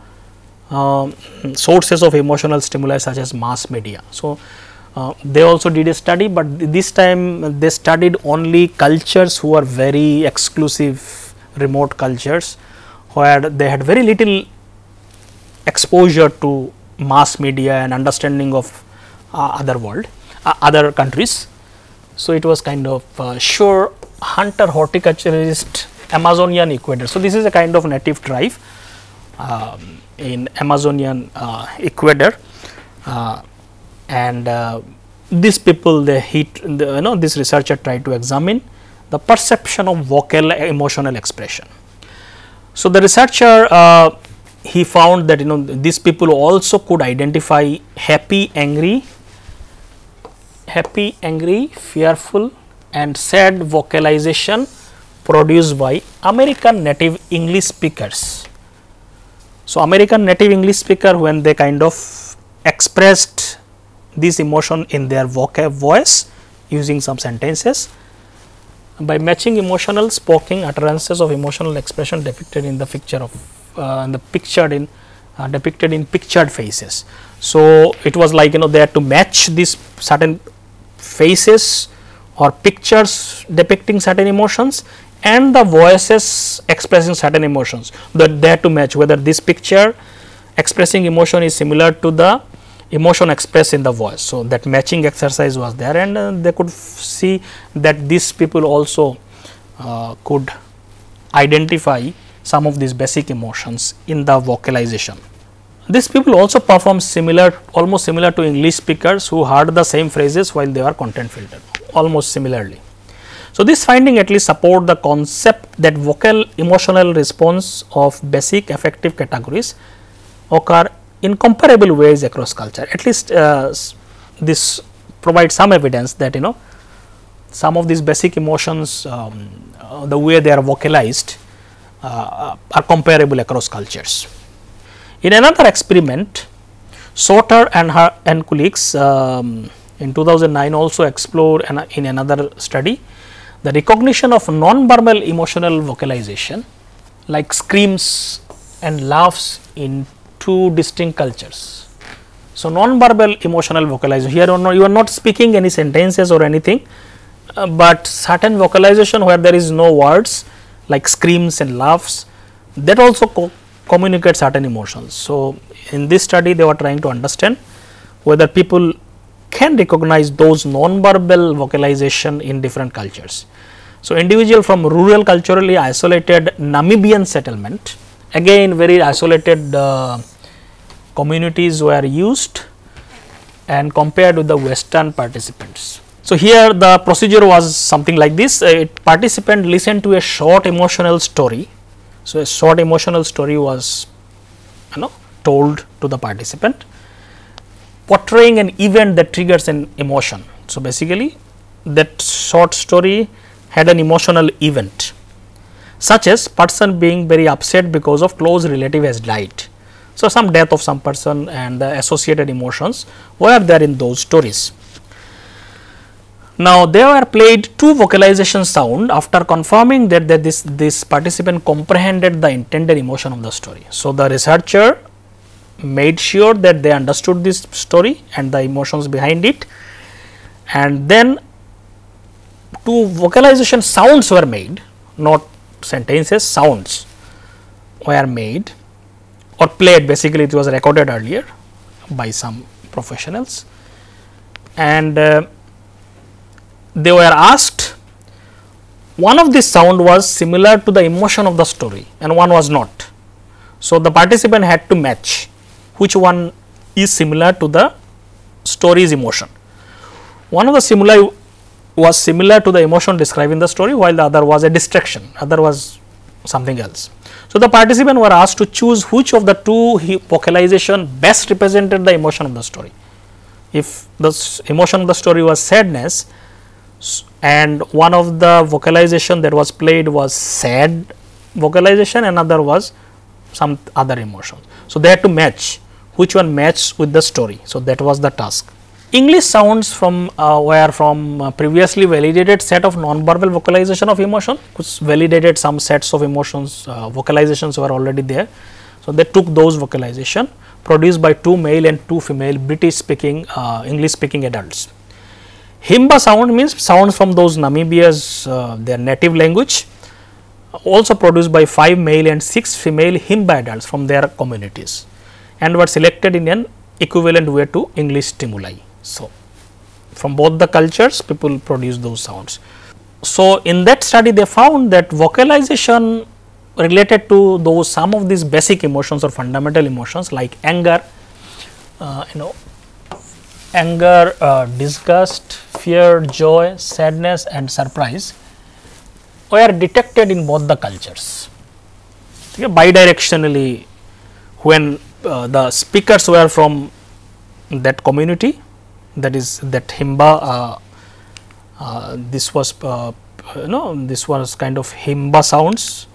uh, sources of emotional stimuli such as mass media. So, uh, they also did a study, but this time they studied only cultures who are very exclusive remote cultures where they had very little exposure to mass media and understanding of uh, other world, uh, other countries. So, it was kind of uh, Shuar hunter horticulturist Amazonian Ecuador. So, this is a kind of native tribe um, in Amazonian uh, Ecuador uh, and uh, these people they hit the, you know this researcher tried to examine the perception of vocal emotional expression. So, the researcher uh, he found that you know these people also could identify happy, angry, happy, angry, fearful, and sad vocalization produced by American native English speakers. So, American native English speaker when they kind of expressed this emotion in their vocab voice using some sentences by matching emotional spoken utterances of emotional expression depicted in the picture of uh, in the pictured in uh, depicted in pictured faces. So, it was like you know they had to match these certain faces or pictures depicting certain emotions and the voices expressing certain emotions that they have to match whether this picture expressing emotion is similar to the emotion expressed in the voice. So, that matching exercise was there and uh, they could see that these people also uh, could identify some of these basic emotions in the vocalization. These people also perform similar almost similar to English speakers who heard the same phrases while they are content filtered almost similarly. So, this finding at least support the concept that vocal emotional response of basic affective categories occur in comparable ways across culture at least uh, this provides some evidence that you know some of these basic emotions um, uh, the way they are vocalized uh, are comparable across cultures. In another experiment Sauter and her and colleagues um, in 2009 also explored an, in another study the recognition of non-verbal emotional vocalization like screams and laughs in two distinct cultures. So, non-verbal emotional vocalization here you are not speaking any sentences or anything, uh, but certain vocalization where there is no words like screams and laughs that also co communicate certain emotions. So, in this study they were trying to understand whether people can recognize those non-verbal vocalization in different cultures. So, individual from rural culturally isolated Namibian settlement again very isolated uh, communities were used and compared with the western participants. So, here the procedure was something like this a participant listened to a short emotional story. So, a short emotional story was you know told to the participant portraying an event that triggers an emotion. So, basically that short story had an emotional event such as person being very upset because of close relative has died. So, some death of some person and the associated emotions were there in those stories. Now, they were played two vocalization sound after confirming that, that this, this participant comprehended the intended emotion of the story. So, the researcher made sure that they understood this story and the emotions behind it and then two vocalization sounds were made not sentences sounds were made or played basically it was recorded earlier by some professionals and uh, they were asked one of this sound was similar to the emotion of the story and one was not. So, the participant had to match which one is similar to the story's emotion. One of the similar was similar to the emotion described in the story while the other was a distraction, other was something else. So, the participants were asked to choose which of the two vocalization best represented the emotion of the story. If the emotion of the story was sadness, and one of the vocalization that was played was sad vocalization another was some other emotion. So, they had to match which one matches with the story. So, that was the task. English sounds from uh, were from uh, previously validated set of non-verbal vocalization of emotion which validated some sets of emotions uh, vocalizations were already there. So, they took those vocalization produced by two male and two female British speaking uh, English speaking adults. Himba sound means sounds from those Namibia's uh, their native language also produced by 5 male and 6 female Himba adults from their communities and were selected in an equivalent way to English stimuli. So, from both the cultures people produce those sounds. So, in that study they found that vocalization related to those some of these basic emotions or fundamental emotions like anger, uh, you know anger, uh, disgust, fear, joy, sadness and surprise were detected in both the cultures. Okay, bidirectionally when uh, the speakers were from that community that is that Himba uh, uh, this was uh, you know this was kind of Himba sounds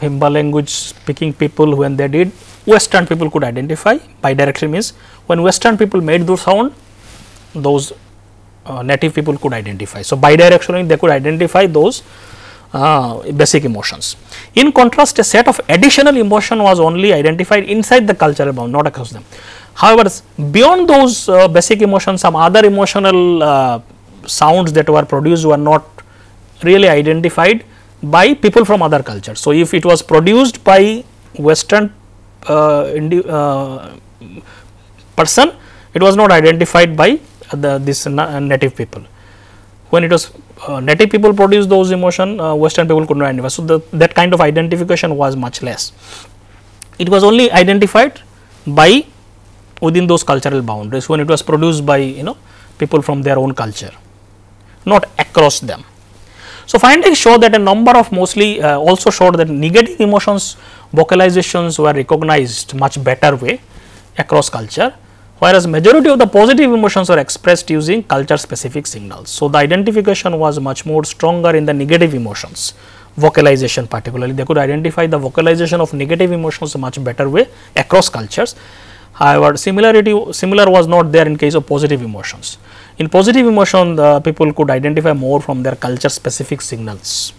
Himba language speaking people when they did western people could identify bidirectional means when western people made those sound those uh, native people could identify. So, bidirectionally they could identify those uh, basic emotions. In contrast, a set of additional emotion was only identified inside the cultural bound not across them. However, beyond those uh, basic emotions some other emotional uh, sounds that were produced were not really identified by people from other cultures. So, if it was produced by western uh, uh, person it was not identified by the this native people. When it was uh, native people produced those emotion uh, western people could not identify. So, the, that kind of identification was much less. It was only identified by within those cultural boundaries when it was produced by you know people from their own culture not across them. So, findings show that a number of mostly uh, also showed that negative emotions vocalizations were recognized much better way across culture whereas majority of the positive emotions were expressed using culture specific signals. So, the identification was much more stronger in the negative emotions vocalization particularly they could identify the vocalization of negative emotions much better way across cultures. However, similarity similar was not there in case of positive emotions. In positive emotion the people could identify more from their culture specific signals.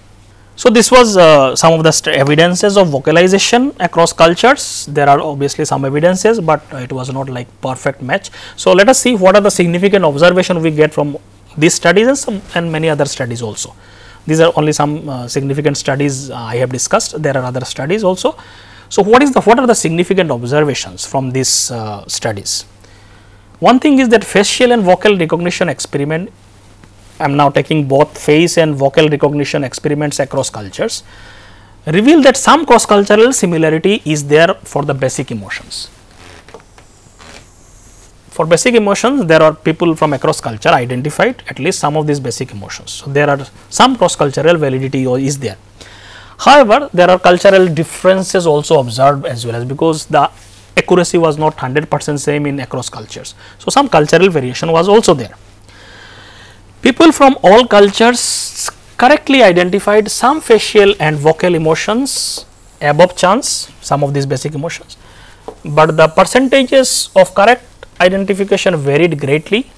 So, this was uh, some of the evidences of vocalization across cultures. There are obviously some evidences, but it was not like perfect match. So, let us see what are the significant observation we get from these studies and some and many other studies also. These are only some uh, significant studies uh, I have discussed. There are other studies also. So, what is the what are the significant observations from these uh, studies? One thing is that facial and vocal recognition experiment I am now taking both face and vocal recognition experiments across cultures, reveal that some cross cultural similarity is there for the basic emotions. For basic emotions, there are people from across culture identified at least some of these basic emotions. So, there are some cross cultural validity is there. However, there are cultural differences also observed as well as because the accuracy was not 100 percent same in across cultures. So, some cultural variation was also there. People from all cultures correctly identified some facial and vocal emotions above chance, some of these basic emotions, but the percentages of correct identification varied greatly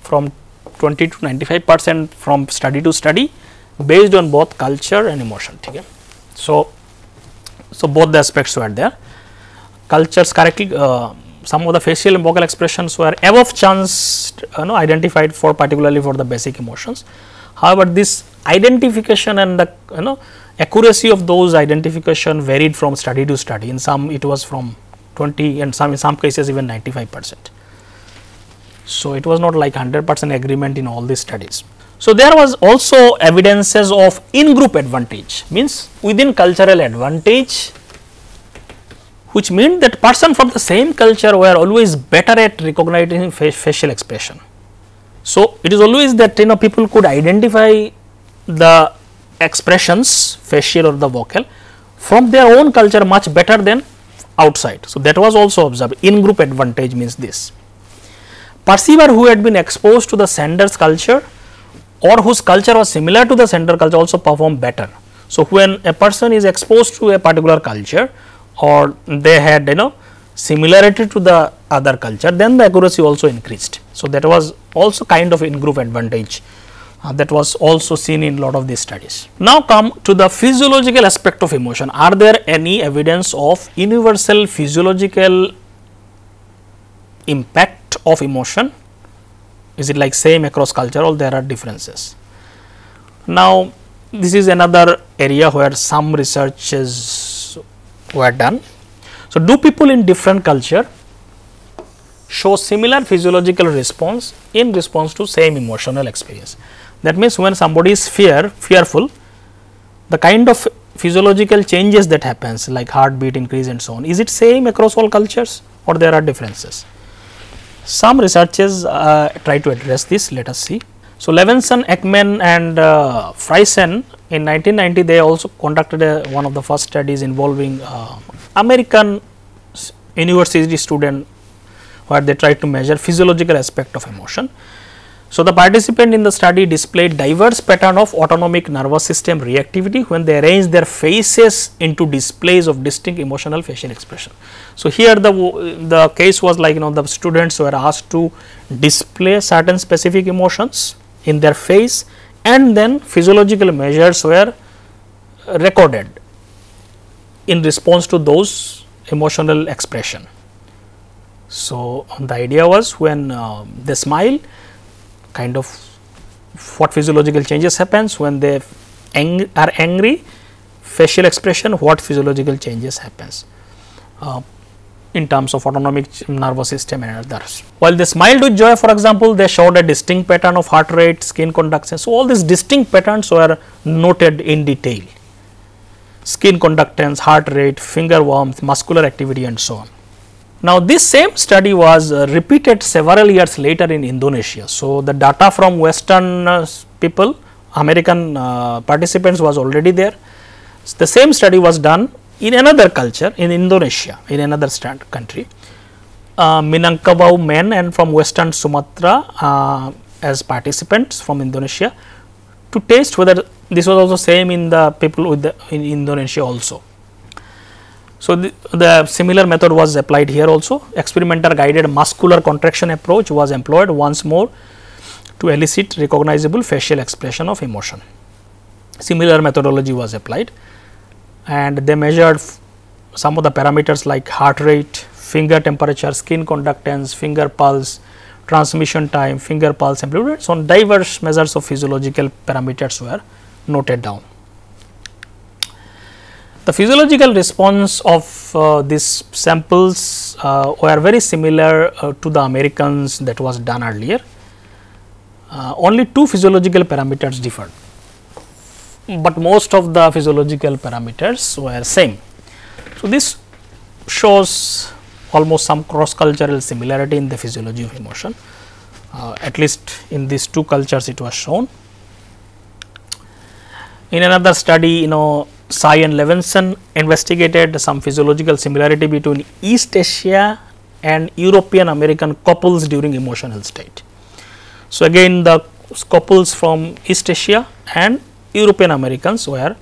from 20 to 95 percent from study to study based on both culture and emotion. Okay. So, so both the aspects were there. Cultures correctly, uh, some of the facial and vocal expressions were above chance, you know, identified for particularly for the basic emotions. However, this identification and the you know accuracy of those identification varied from study to study. In some, it was from 20 and some in some cases even 95 percent. So, it was not like 100 percent agreement in all these studies. So, there was also evidences of in group advantage means within cultural advantage which mean that person from the same culture were always better at recognizing facial expression. So, it is always that you know people could identify the expressions facial or the vocal from their own culture much better than outside. So, that was also observed in group advantage means this. Perceiver who had been exposed to the sender's culture or whose culture was similar to the sender culture also perform better. So, when a person is exposed to a particular culture or they had you know similarity to the other culture then the accuracy also increased. So, that was also kind of in group advantage uh, that was also seen in lot of these studies. Now, come to the physiological aspect of emotion. Are there any evidence of universal physiological impact of emotion? Is it like same across culture or there are differences? Now, this is another area where some researches were done. So, do people in different culture show similar physiological response in response to same emotional experience? That means, when somebody is fear fearful, the kind of physiological changes that happens like heartbeat increase and so on, is it same across all cultures or there are differences? Some researchers uh, try to address this, let us see. So, Levinson, Ekman and uh, Friesen in 1990 they also conducted a, one of the first studies involving uh, American university student where they tried to measure physiological aspect of emotion. So, the participant in the study displayed diverse pattern of autonomic nervous system reactivity when they arranged their faces into displays of distinct emotional facial expression. So, here the, the case was like you know the students were asked to display certain specific emotions in their face and then physiological measures were recorded in response to those emotional expression. So, the idea was when uh, they smile kind of what physiological changes happens when they ang are angry facial expression what physiological changes happens uh, in terms of autonomic nervous system and others. While they smiled with joy for example, they showed a distinct pattern of heart rate, skin conductance. So, all these distinct patterns were noted in detail skin conductance, heart rate, finger warmth, muscular activity and so on. Now, this same study was uh, repeated several years later in Indonesia. So, the data from western uh, people American uh, participants was already there. So, the same study was done in another culture in Indonesia in another country. Uh, Minangkabau men and from western Sumatra uh, as participants from Indonesia to test whether this was also same in the people with the in Indonesia also. So, the, the, similar method was applied here also experimenter guided muscular contraction approach was employed once more to elicit recognizable facial expression of emotion. Similar methodology was applied and they measured some of the parameters like heart rate, finger temperature, skin conductance, finger pulse, transmission time, finger pulse amplitude. So, diverse measures of physiological parameters were noted down. The physiological response of uh, these samples uh, were very similar uh, to the Americans that was done earlier. Uh, only two physiological parameters differed, but most of the physiological parameters were same. So, this shows almost some cross cultural similarity in the physiology of emotion uh, at least in these two cultures it was shown. In another study you know Tsai and Levinson investigated some physiological similarity between East Asia and European American couples during emotional state. So, again the couples from East Asia and European Americans were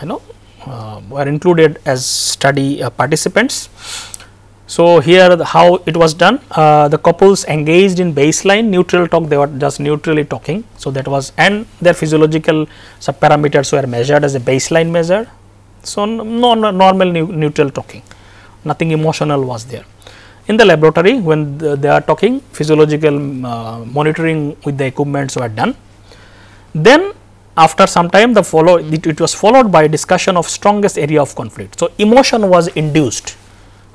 you know uh, were included as study uh, participants. So, here how it was done uh, the couples engaged in baseline neutral talk they were just neutrally talking. So, that was and their physiological sub parameters were measured as a baseline measure. So, no, no normal neutral talking nothing emotional was there. In the laboratory when the, they are talking physiological uh, monitoring with the equipments were done. Then after some time the follow it, it was followed by discussion of strongest area of conflict. So, emotion was induced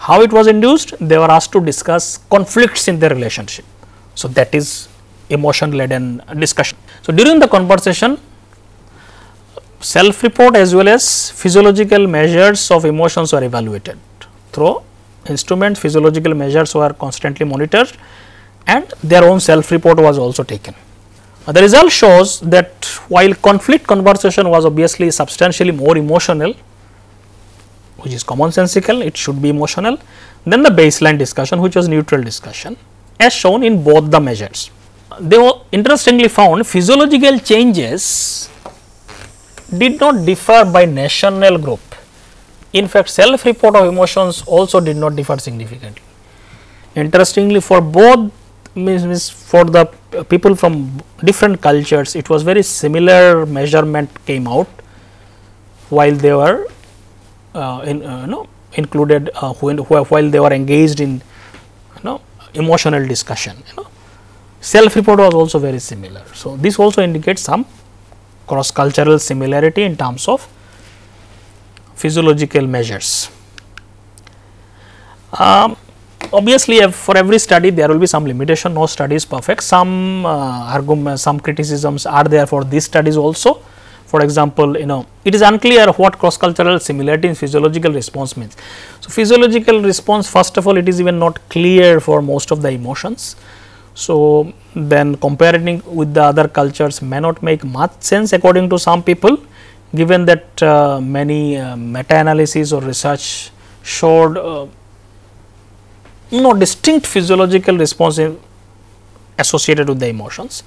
how it was induced? They were asked to discuss conflicts in their relationship. So, that is emotion laden discussion. So, during the conversation self report as well as physiological measures of emotions were evaluated through instrument physiological measures were constantly monitored and their own self report was also taken. The result shows that while conflict conversation was obviously substantially more emotional which is commonsensical, it should be emotional. Then the baseline discussion which was neutral discussion as shown in both the measures. They were interestingly found physiological changes did not differ by national group. In fact, self report of emotions also did not differ significantly. Interestingly for both means, for the people from different cultures it was very similar measurement came out while they were in uh, included uh, when, while they were engaged in you know emotional discussion you know self report was also very similar. So, this also indicates some cross cultural similarity in terms of physiological measures. Um, obviously, for every study there will be some limitation no study is perfect some uh, argument some criticisms are there for these studies also for example, you know it is unclear what cross cultural similarity in physiological response means. So, physiological response first of all it is even not clear for most of the emotions. So, then comparing with the other cultures may not make much sense according to some people given that uh, many uh, meta analysis or research showed uh, know distinct physiological response associated with the emotions.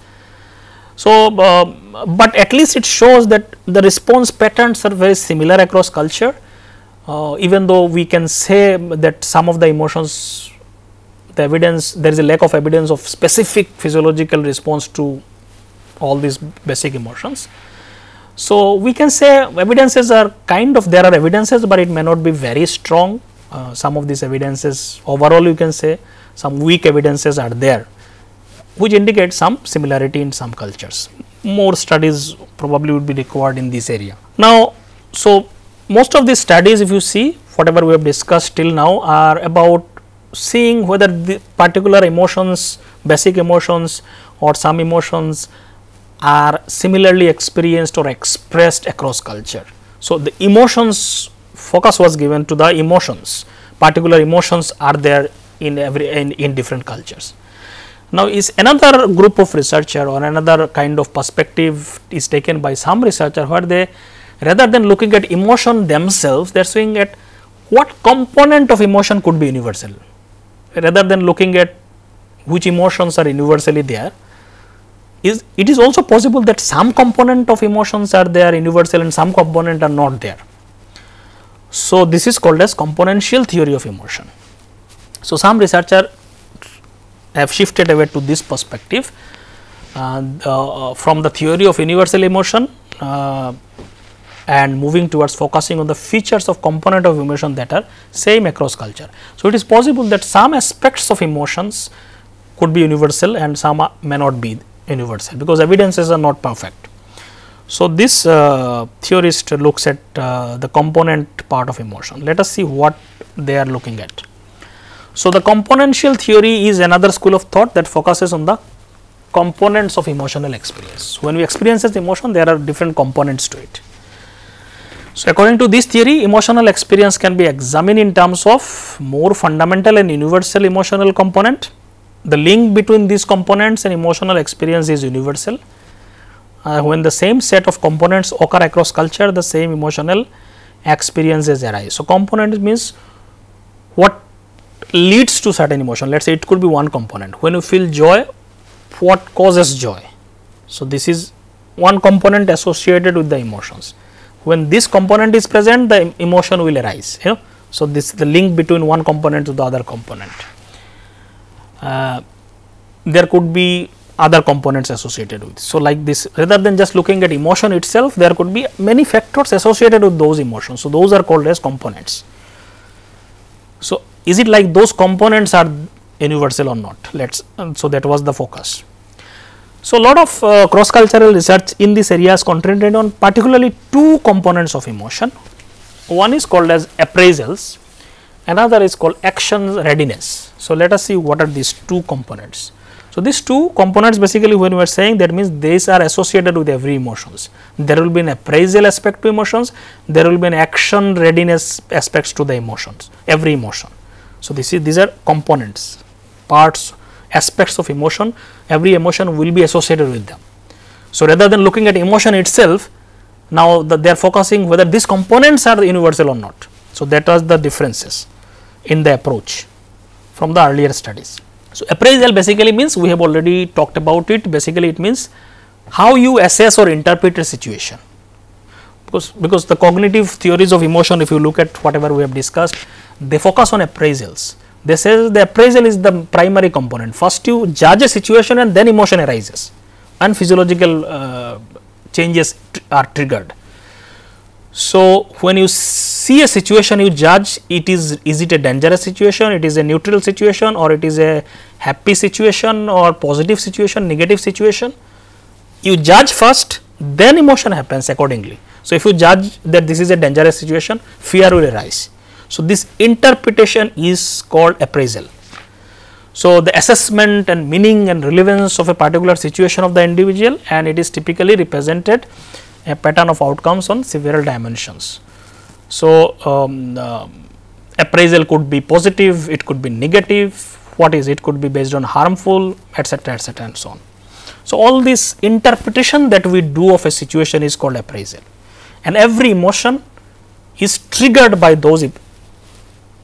So, uh, but at least it shows that the response patterns are very similar across culture. Uh, even though we can say that some of the emotions the evidence there is a lack of evidence of specific physiological response to all these basic emotions. So, we can say evidences are kind of there are evidences, but it may not be very strong. Uh, some of these evidences overall you can say some weak evidences are there which indicate some similarity in some cultures. More studies probably would be required in this area. Now, so most of these studies if you see whatever we have discussed till now are about seeing whether the particular emotions, basic emotions or some emotions are similarly experienced or expressed across culture. So, the emotions focus was given to the emotions, particular emotions are there in every in, in different cultures. Now, is another group of researcher or another kind of perspective is taken by some researcher where they rather than looking at emotion themselves they are saying at what component of emotion could be universal rather than looking at which emotions are universally there is it is also possible that some component of emotions are there universal and some component are not there. So, this is called as componential theory of emotion. So, some researcher have shifted away to this perspective uh, uh, from the theory of universal emotion uh, and moving towards focusing on the features of component of emotion that are same across culture. So, it is possible that some aspects of emotions could be universal and some may not be universal because evidences are not perfect. So, this uh, theorist looks at uh, the component part of emotion. Let us see what they are looking at. So, the componential theory is another school of thought that focuses on the components of emotional experience. When we experience emotion, there are different components to it. So, according to this theory, emotional experience can be examined in terms of more fundamental and universal emotional component. The link between these components and emotional experience is universal. Uh, when the same set of components occur across culture, the same emotional experiences arise. So, component means what leads to certain emotion let us say it could be one component when you feel joy what causes joy so this is one component associated with the emotions. When this component is present, the emotion will arise. You know, so this is the link between one component to the other component. Uh, there could be other components associated with. So, like this rather than just looking at emotion itself there could be many factors associated with those emotions. So, those are called as components. So, is it like those components are universal or not let us so that was the focus. So, a lot of uh, cross cultural research in this area is concentrated on particularly two components of emotion. One is called as appraisals, another is called action readiness. So, let us see what are these two components. So, these two components basically when we are saying that means these are associated with every emotions. There will be an appraisal aspect to emotions, there will be an action readiness aspects to the emotions, every emotion. So, this is these are components, parts, aspects of emotion, every emotion will be associated with them. So, rather than looking at emotion itself, now the, they are focusing whether these components are universal or not. So, that was the differences in the approach from the earlier studies. So, appraisal basically means we have already talked about it basically it means how you assess or interpret a situation because, because the cognitive theories of emotion if you look at whatever we have discussed they focus on appraisals they say the appraisal is the primary component first you judge a situation and then emotion arises and physiological uh, changes are triggered. So, when you see a situation you judge it is is it a dangerous situation, it is a neutral situation or it is a happy situation or positive situation, negative situation. You judge first then emotion happens accordingly. So, if you judge that this is a dangerous situation fear will arise. So, this interpretation is called appraisal. So, the assessment and meaning and relevance of a particular situation of the individual and it is typically represented a pattern of outcomes on several dimensions. So, um, uh, appraisal could be positive, it could be negative, what is it could be based on harmful etc., etc., and so on. So, all this interpretation that we do of a situation is called appraisal and every emotion is triggered by those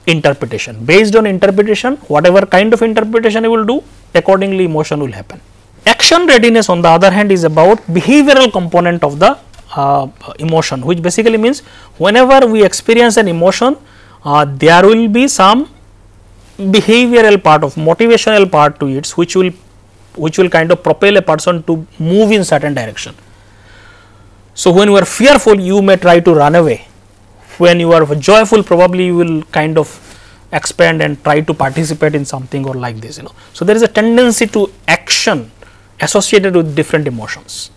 interpretation. Based on interpretation whatever kind of interpretation you will do accordingly emotion will happen. Action readiness on the other hand is about behavioral component of the uh, emotion which basically means whenever we experience an emotion uh, there will be some behavioral part of motivational part to it which will which will kind of propel a person to move in certain direction. So, when you are fearful you may try to run away when you are joyful probably you will kind of expand and try to participate in something or like this you know. So, there is a tendency to action associated with different emotions.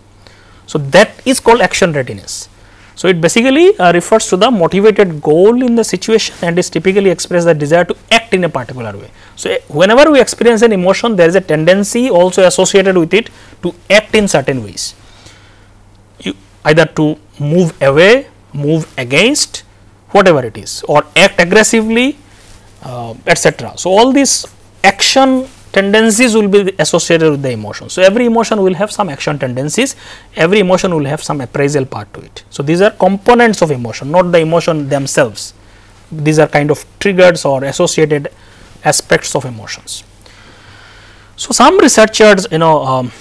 So, that is called action readiness. So, it basically uh, refers to the motivated goal in the situation and is typically expressed the desire to act in a particular way. So, uh, whenever we experience an emotion there is a tendency also associated with it to act in certain ways, you either to move away, move against whatever it is or act aggressively uh, etc. So, all these action tendencies will be associated with the emotion. So, every emotion will have some action tendencies, every emotion will have some appraisal part to it. So, these are components of emotion not the emotion themselves, these are kind of triggers or associated aspects of emotions. So, some researchers you know um,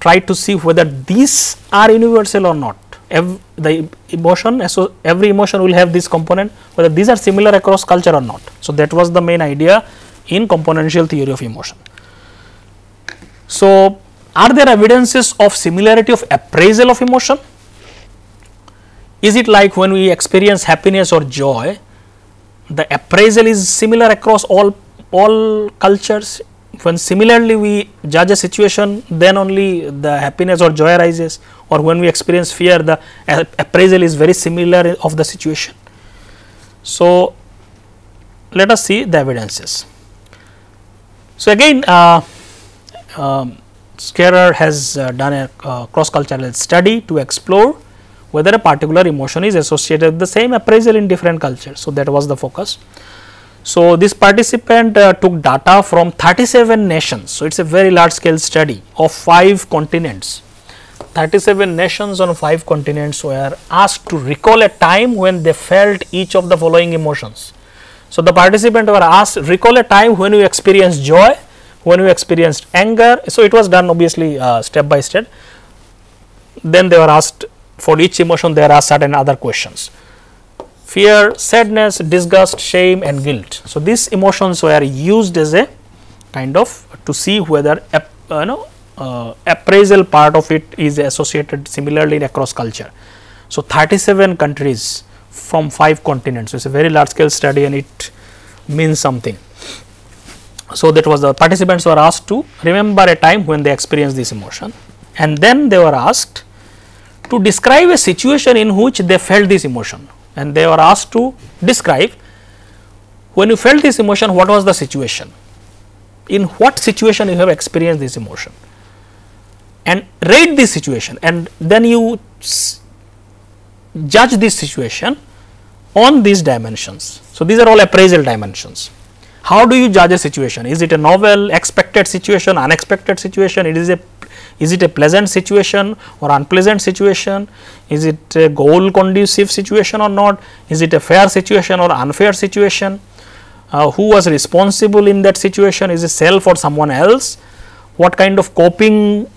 try to see whether these are universal or not. Every, the emotion, so every emotion will have this component whether these are similar across culture or not. So, that was the main idea in componential theory of emotion. So, are there evidences of similarity of appraisal of emotion? Is it like when we experience happiness or joy, the appraisal is similar across all all cultures? When similarly we judge a situation, then only the happiness or joy arises, or when we experience fear, the appraisal is very similar of the situation. So, let us see the evidences. So, again uh, um, Scherer has uh, done a uh, cross cultural study to explore whether a particular emotion is associated with the same appraisal in different cultures. So, that was the focus. So, this participant uh, took data from 37 nations. So, it is a very large scale study of 5 continents. 37 nations on 5 continents were asked to recall a time when they felt each of the following emotions. So, the participant were asked recall a time when you experienced joy, when we experienced anger. So, it was done obviously uh, step by step. then they were asked for each emotion they are asked certain other questions fear, sadness, disgust, shame and guilt. So, these emotions were used as a kind of to see whether uh, you know uh, appraisal part of it is associated similarly across culture. So, 37 countries from 5 continents. It is a very large scale study and it means something. So, that was the participants were asked to remember a time when they experienced this emotion and then they were asked to describe a situation in which they felt this emotion and they were asked to describe when you felt this emotion what was the situation in what situation you have experienced this emotion and rate this situation and then you judge this situation on these dimensions. So, these are all appraisal dimensions. How do you judge a situation? Is it a novel, expected situation, unexpected situation? It is a is it a pleasant situation or unpleasant situation? Is it a goal conducive situation or not? Is it a fair situation or unfair situation? Uh, who was responsible in that situation? Is it self or someone else? What kind of coping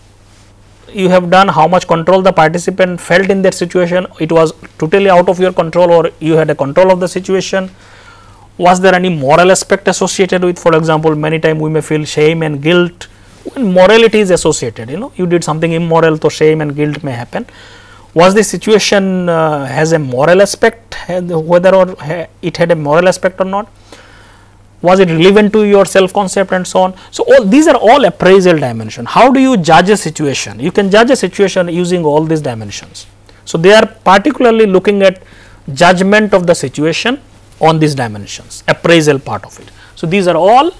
you have done? How much control the participant felt in that situation? It was totally out of your control or you had a control of the situation? Was there any moral aspect associated with for example, many times we may feel shame and guilt when morality is associated you know you did something immoral so shame and guilt may happen. Was the situation uh, has a moral aspect whether or it had a moral aspect or not? Was it relevant to your self concept and so on? So all these are all appraisal dimension. How do you judge a situation? You can judge a situation using all these dimensions. So they are particularly looking at judgment of the situation on these dimensions appraisal part of it. So these are all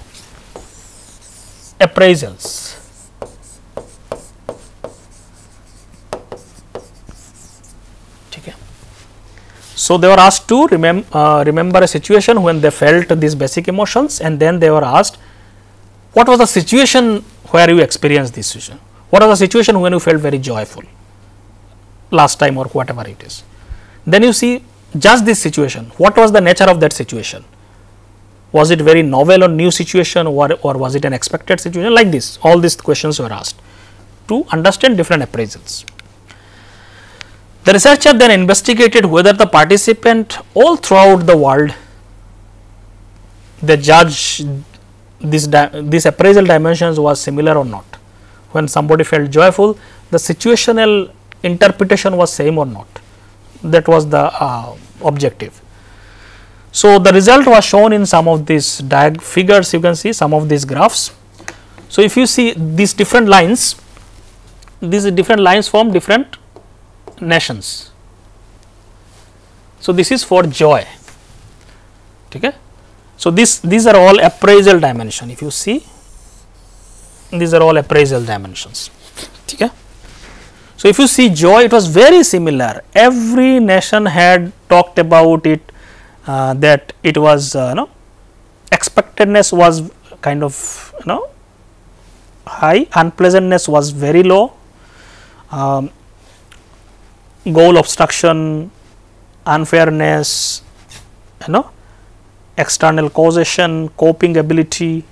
appraisals. So, they were asked to remem uh, remember a situation when they felt these basic emotions and then they were asked what was the situation where you experienced this situation, what was the situation when you felt very joyful last time or whatever it is. Then you see just this situation, what was the nature of that situation, was it very novel or new situation or, or was it an expected situation like this all these questions were asked to understand different appraisals. The researcher then investigated whether the participant all throughout the world the judge this this appraisal dimensions was similar or not. When somebody felt joyful the situational interpretation was same or not that was the uh, objective. So, the result was shown in some of these diag figures you can see some of these graphs. So, if you see these different lines these different lines from different nations. So, this is for joy okay. So, this these are all appraisal dimension if you see these are all appraisal dimensions okay. So, if you see joy it was very similar every nation had talked about it uh, that it was uh, know expectedness was kind of you know high unpleasantness was very low. Um, goal obstruction unfairness you know external causation coping ability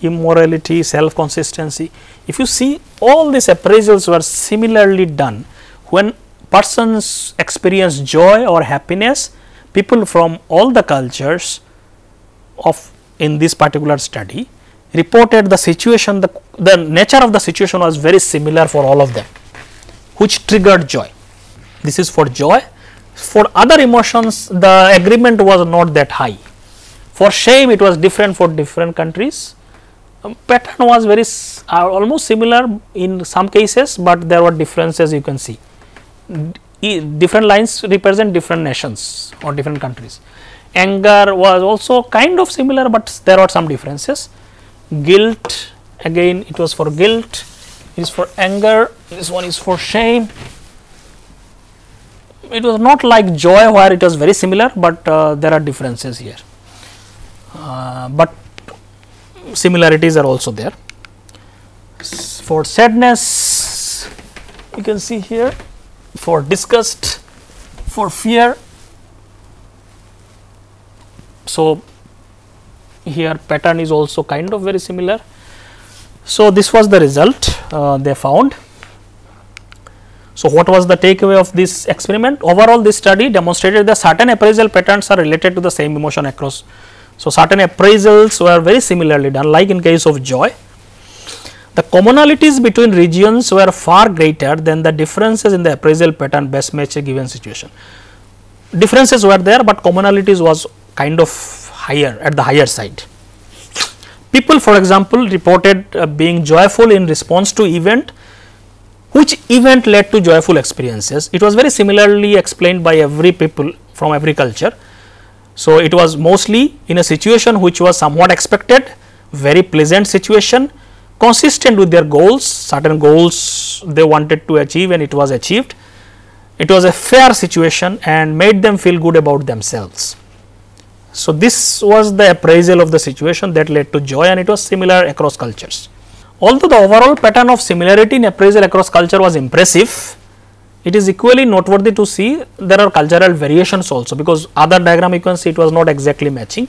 immorality self consistency if you see all these appraisals were similarly done. When persons experience joy or happiness people from all the cultures of in this particular study reported the situation the, the nature of the situation was very similar for all of them which triggered joy. This is for joy. For other emotions the agreement was not that high. For shame it was different for different countries. Um, pattern was very uh, almost similar in some cases but there were differences you can see different lines represent different nations or different countries. Anger was also kind of similar, but there are some differences. Guilt again it was for guilt, it is for anger, this one is for shame. It was not like joy where it was very similar, but uh, there are differences here. Uh, but similarities are also there. For sadness, you can see here for disgust, for fear. So, here pattern is also kind of very similar. So, this was the result uh, they found. So, what was the takeaway of this experiment? Overall this study demonstrated that certain appraisal patterns are related to the same emotion across. So, certain appraisals were very similarly done like in case of joy. The commonalities between regions were far greater than the differences in the appraisal pattern best match a given situation. Differences were there, but commonalities was kind of higher at the higher side. People for example, reported uh, being joyful in response to event which event led to joyful experiences. It was very similarly explained by every people from every culture. So, it was mostly in a situation which was somewhat expected, very pleasant situation, consistent with their goals, certain goals they wanted to achieve and it was achieved. It was a fair situation and made them feel good about themselves. So, this was the appraisal of the situation that led to joy and it was similar across cultures. Although the overall pattern of similarity in appraisal across culture was impressive, it is equally noteworthy to see there are cultural variations also because other diagram you can see it was not exactly matching.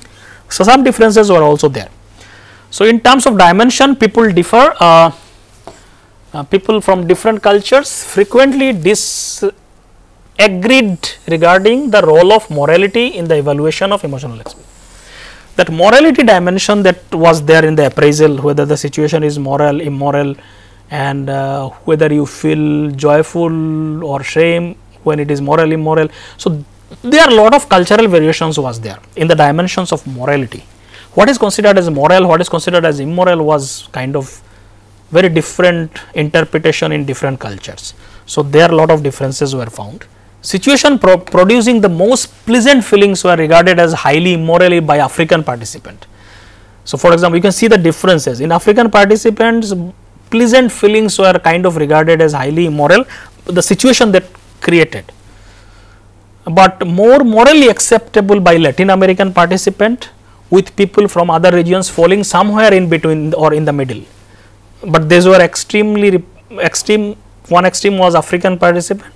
So, some differences were also there. So, in terms of dimension people differ, uh, uh, people from different cultures frequently disagreed regarding the role of morality in the evaluation of emotional experience. That morality dimension that was there in the appraisal whether the situation is moral immoral and uh, whether you feel joyful or shame when it is moral immoral. So there are lot of cultural variations was there in the dimensions of morality what is considered as moral what is considered as immoral was kind of very different interpretation in different cultures. So there are a lot of differences were found. Situation pro producing the most pleasant feelings were regarded as highly immoral by African participant. So, for example, you can see the differences. In African participants pleasant feelings were kind of regarded as highly immoral the situation that created, but more morally acceptable by Latin American participant with people from other regions falling somewhere in between or in the middle, but these were extremely extreme one extreme was African participant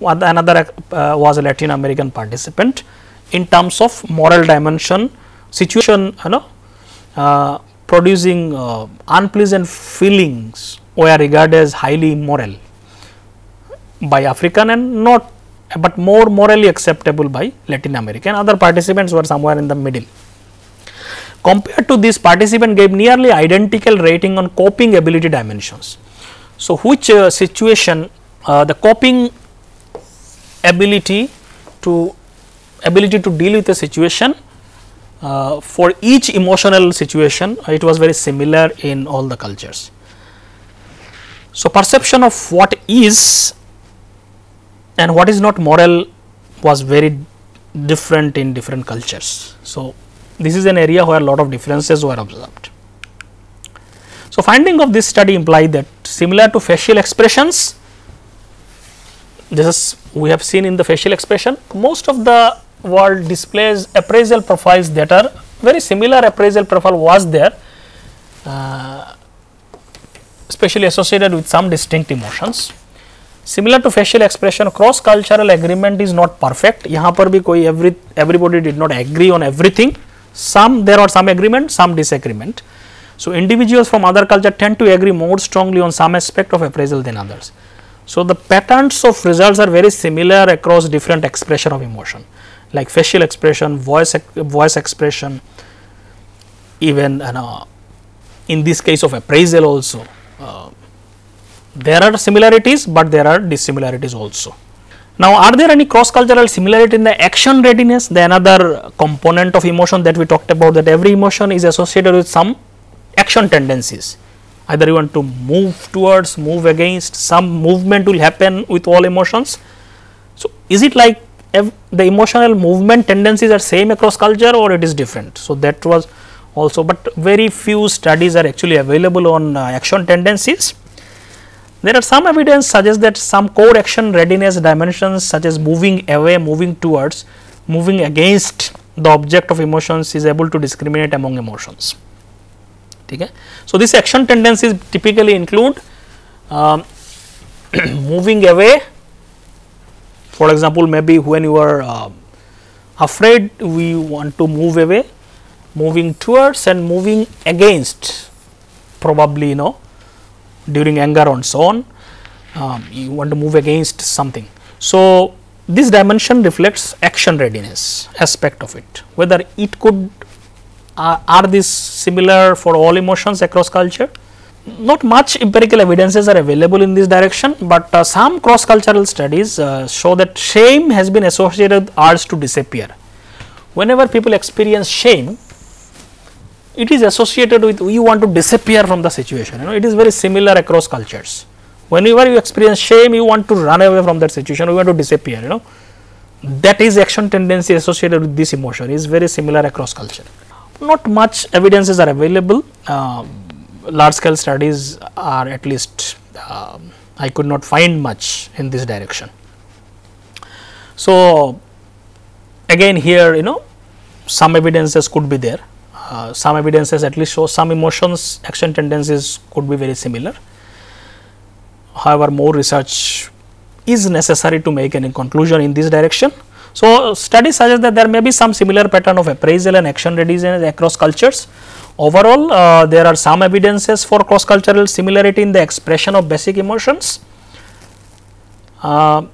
another uh, was a Latin American participant. In terms of moral dimension situation you know uh, producing uh, unpleasant feelings were regarded as highly immoral by African and not but more morally acceptable by Latin American. Other participants were somewhere in the middle. Compared to this participant gave nearly identical rating on coping ability dimensions. So, which uh, situation uh, the coping ability to ability to deal with a situation uh, for each emotional situation it was very similar in all the cultures. So, perception of what is and what is not moral was very different in different cultures. So, this is an area where a lot of differences were observed. So, finding of this study imply that similar to facial expressions this is we have seen in the facial expression most of the world displays appraisal profiles that are very similar appraisal profile was there uh, especially associated with some distinct emotions similar to facial expression cross cultural agreement is not perfect यहाँ पर भी कोई every everybody did not agree on everything some there are some agreement some disagreement so individuals from other culture tend to agree more strongly on some aspect of appraisal than others so, the patterns of results are very similar across different expression of emotion like facial expression, voice, voice expression, even uh, in this case of appraisal also. Uh, there are similarities, but there are dissimilarities also. Now, are there any cross cultural similarity in the action readiness? The another component of emotion that we talked about that every emotion is associated with some action tendencies either you want to move towards, move against, some movement will happen with all emotions. So, is it like the emotional movement tendencies are same across culture or it is different? So, that was also, but very few studies are actually available on uh, action tendencies. There are some evidence suggests that some core action readiness dimensions such as moving away, moving towards, moving against the object of emotions is able to discriminate among emotions. Okay. So, this action tendencies typically include um, moving away for example, maybe when you are uh, afraid we want to move away, moving towards and moving against probably you know during anger and so on. um, you want to move against something. So, this dimension reflects action readiness aspect of it whether it could uh, are these similar for all emotions across culture not much empirical evidences are available in this direction, but uh, some cross cultural studies uh, show that shame has been associated with urge to disappear. Whenever people experience shame, it is associated with you want to disappear from the situation you know it is very similar across cultures. Whenever you experience shame you want to run away from that situation you want to disappear you know. That is action tendency associated with this emotion is very similar across culture. Not much evidences are available. Uh, large scale studies are at least uh, I could not find much in this direction. So, again here you know some evidences could be there, uh, some evidences at least show some emotions action tendencies could be very similar. However, more research is necessary to make any conclusion in this direction. So, studies suggest that there may be some similar pattern of appraisal and action readiness across cultures Overall, uh, there are some evidences for cross cultural similarity in the expression of basic emotions. Uh,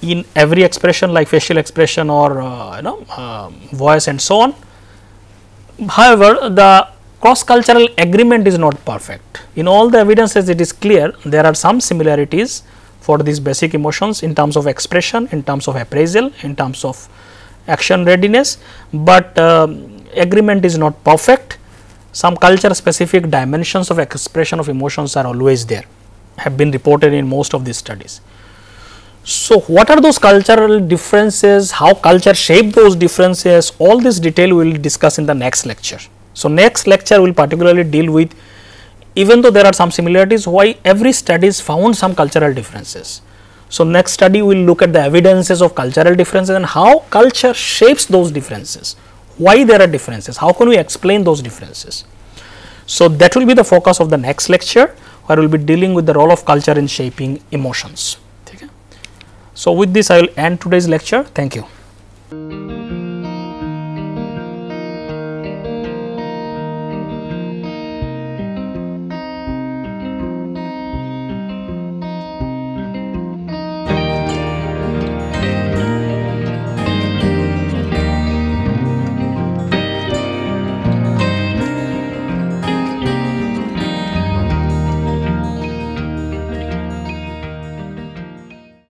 in every expression like facial expression or uh, you know uh, voice and so on. However, the cross cultural agreement is not perfect. In all the evidences it is clear there are some similarities for these basic emotions in terms of expression, in terms of appraisal, in terms of action readiness, but um, agreement is not perfect, some culture specific dimensions of expression of emotions are always there, have been reported in most of these studies. So, what are those cultural differences, how culture shape those differences, all this detail we will discuss in the next lecture. So, next lecture will particularly deal with even though there are some similarities, why every studies found some cultural differences. So, next study we will look at the evidences of cultural differences and how culture shapes those differences why there are differences, how can we explain those differences. So, that will be the focus of the next lecture where we will be dealing with the role of culture in shaping emotions. So, with this I will end today's lecture. Thank you.